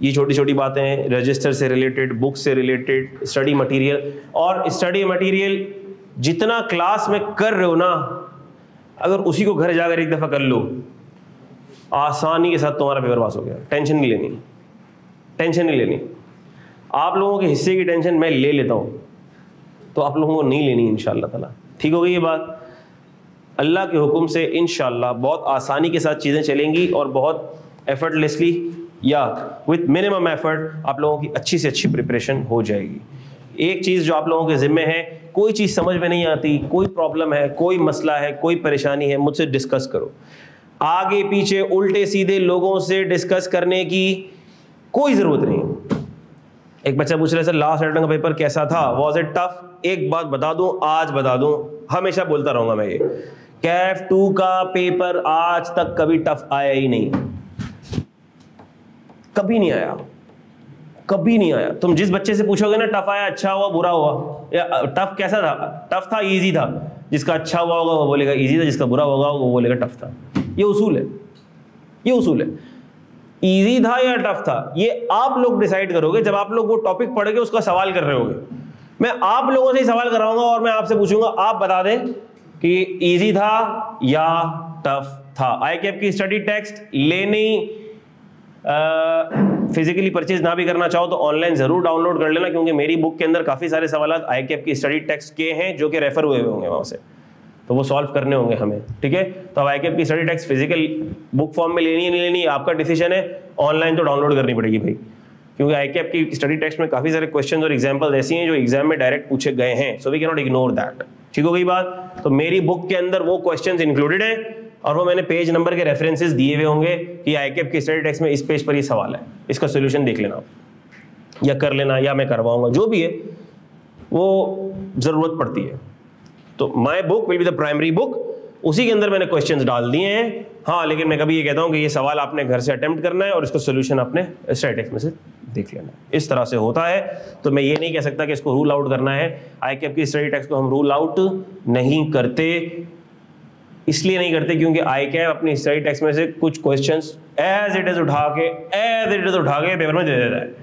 ये छोटी छोटी बातें हैं। रजिस्टर से रिलेटेड बुक से रिलेटेड स्टडी मटेरियल और स्टडी मटेरियल जितना क्लास में कर रहे हो ना, अगर उसी को घर जाकर एक दफ़ा कर लो, आसानी के साथ तुम्हारा पेपर पास हो गया। टेंशन नहीं लेनी। टेंशन नहीं लेनी। आप लोगों के हिस्से की टेंशन मैं ले लेता हूँ। तो आप लोगों को नहीं लेनी इन ताला। ठीक हो गई ये बात? अल्लाह के हुक्म से इन बहुत आसानी के साथ चीज़ें चलेंगी और बहुत एफर्टलेसली या विथ मिनिमम एफर्ट आप लोगों की अच्छी से अच्छी प्रिपरेशन हो जाएगी। एक चीज़ जो आप लोगों के ज़िम्मे है, कोई चीज़ समझ में नहीं आती, कोई प्रॉब्लम है, कोई मसला है, कोई परेशानी है, मुझसे डिस्कस करो। आगे पीछे उल्टे सीधे लोगों से डिस्कस करने की कोई ज़रूरत नहीं एक बच्चा पूछ रहे सर लास्ट अटेम्प्ट का पेपर कैसा था? वॉज़ इट टफ एक बात बता दूँ, आज बता दूँ, हमेशा बोलता रहूँगा मैं ये। कैफ टू का पेपर आज तक कभी टफ आया ही नहीं। कभी नहीं आया। कभी नहीं आया। तुम जिस बच्चे से पूछोगे ना टफ आया अच्छा हुआ, बुरा हुआ? या टफ कैसा था? टफ था इजी था। जिसका अच्छा हुआ होगा, वो बोलेगा इजी था। जिसका बुरा होगा, वो बोलेगा टफ था। ये उसूल है। ये उसूल है। इजी था या टफ था? ये आप लोग डिसाइड करोगे। जब आप लोग वो टॉपिक पढ़ के उसका सवाल कर रहे होगे। मैं आप लोगों से ही सवाल कराऊँगा और मैं आपसे पूछूँगा, आप बता दें कि इजी था या टफ था? आई कैप की स्टडी टेक्स्ट लेनी फिजिकली परचेज ना भी करना चाहो तो ऑनलाइन ज़रूर डाउनलोड कर लेना, क्योंकि मेरी बुक के अंदर काफ़ी सारे सवाल आई कैप की स्टडी टेक्स्ट के हैं, जो कि रेफर हुए हुए होंगे वहाँ से। तो वो सॉल्व करने होंगे हमें, ठीक है? तो अब आई कैप की study text physical book form में लेनी है, नहीं लेनी आपका डिसीज़न है। ऑनलाइन तो डाउनलोड करनी पड़ेगी भाई। क्योंकि आई कैप की स्टडी टेक्स्ट में काफ़ी सारे क्वेश्चन और एग्ज़ाम्पल ऐसी हैं जो एग्ज़ाम में डायरेक्ट पूछे गए हैं। So we can not ignore that ठीक हो गई बात? तो मेरी बुक के अंदर वो क्वेश्चन इंक्लूडेड है और वो मैंने पेज नंबर के रेफरेंसेस दिए हुए होंगे कि आई की स्टडी टेक्स्ट में इस पेज पर ये सवाल है। इसका सोल्यूशन देख लेना। या कर लेना, या मैं करवाऊँगा, जो भी है, वो ज़रूरत पड़ती है। तो my book will be the primary book उसी के अंदर मैंने क्वेश्चंस डाल दिए हैं। हाँ लेकिन मैं कभी ये कहता हूँ कि ये सवाल आपने घर से अटेम्प्ट करना है और इसका सोल्यूशन आपने स्टैटिक्स में से देख लेना इस तरह से होता है। तो मैं ये नहीं कह सकता कि इसको रूल आउट करना है। आई कैप की स्टडी टेक्स को हम रूल आउट नहीं करते। इसलिए नहीं करते क्योंकि आई कैप अपनी स्टडी टेक्स में से कुछ क्वेश्चन एज इट इज़ उठा के एज इट इज़ उठा के पेपर में दे देता है।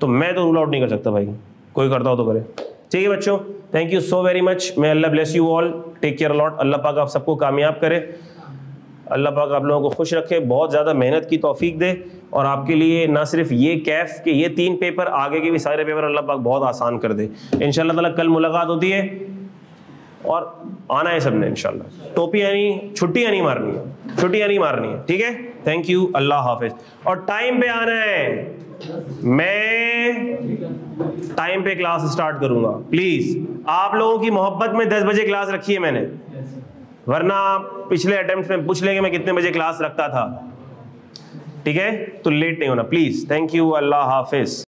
तो मैं तो रूल आउट नहीं कर सकता भाई। कोई करता हो तो करे। ठीक है बच्चों? Thank you so very much may Allah bless you all take care a lot अल्लाह पाक आप सबको कामयाब करे। अल्लाह पाक आप लोगों को खुश रखे, बहुत ज़्यादा मेहनत की तौफीक दे। और आपके लिए ना सिर्फ़ ये कैफ के ये तीन पेपर, आगे के भी सारे पेपर अल्लाह पाक बहुत आसान कर दे। इन ताला कल मुलाकात होती है। और आना है सबने, इंशाल्लाह। टोपियाँ नहीं, छुट्टियाँ नहीं मारनी है। छुट्टियाँ नहीं मारनी है, ठीक है? थैंक यू अल्लाह हाफिज। और टाइम पे आना है। मैं टाइम पे क्लास स्टार्ट करूँगा। प्लीज़ आप लोगों की मोहब्बत में दस बजे क्लास रखी है मैंने। वरना पिछले अटेम्प्ट में पूछ लेंगे मैं कितने बजे क्लास रखता था। ठीक है? तो लेट नहीं होना। प्लीज़ थैंक यू अल्लाह हाफिज।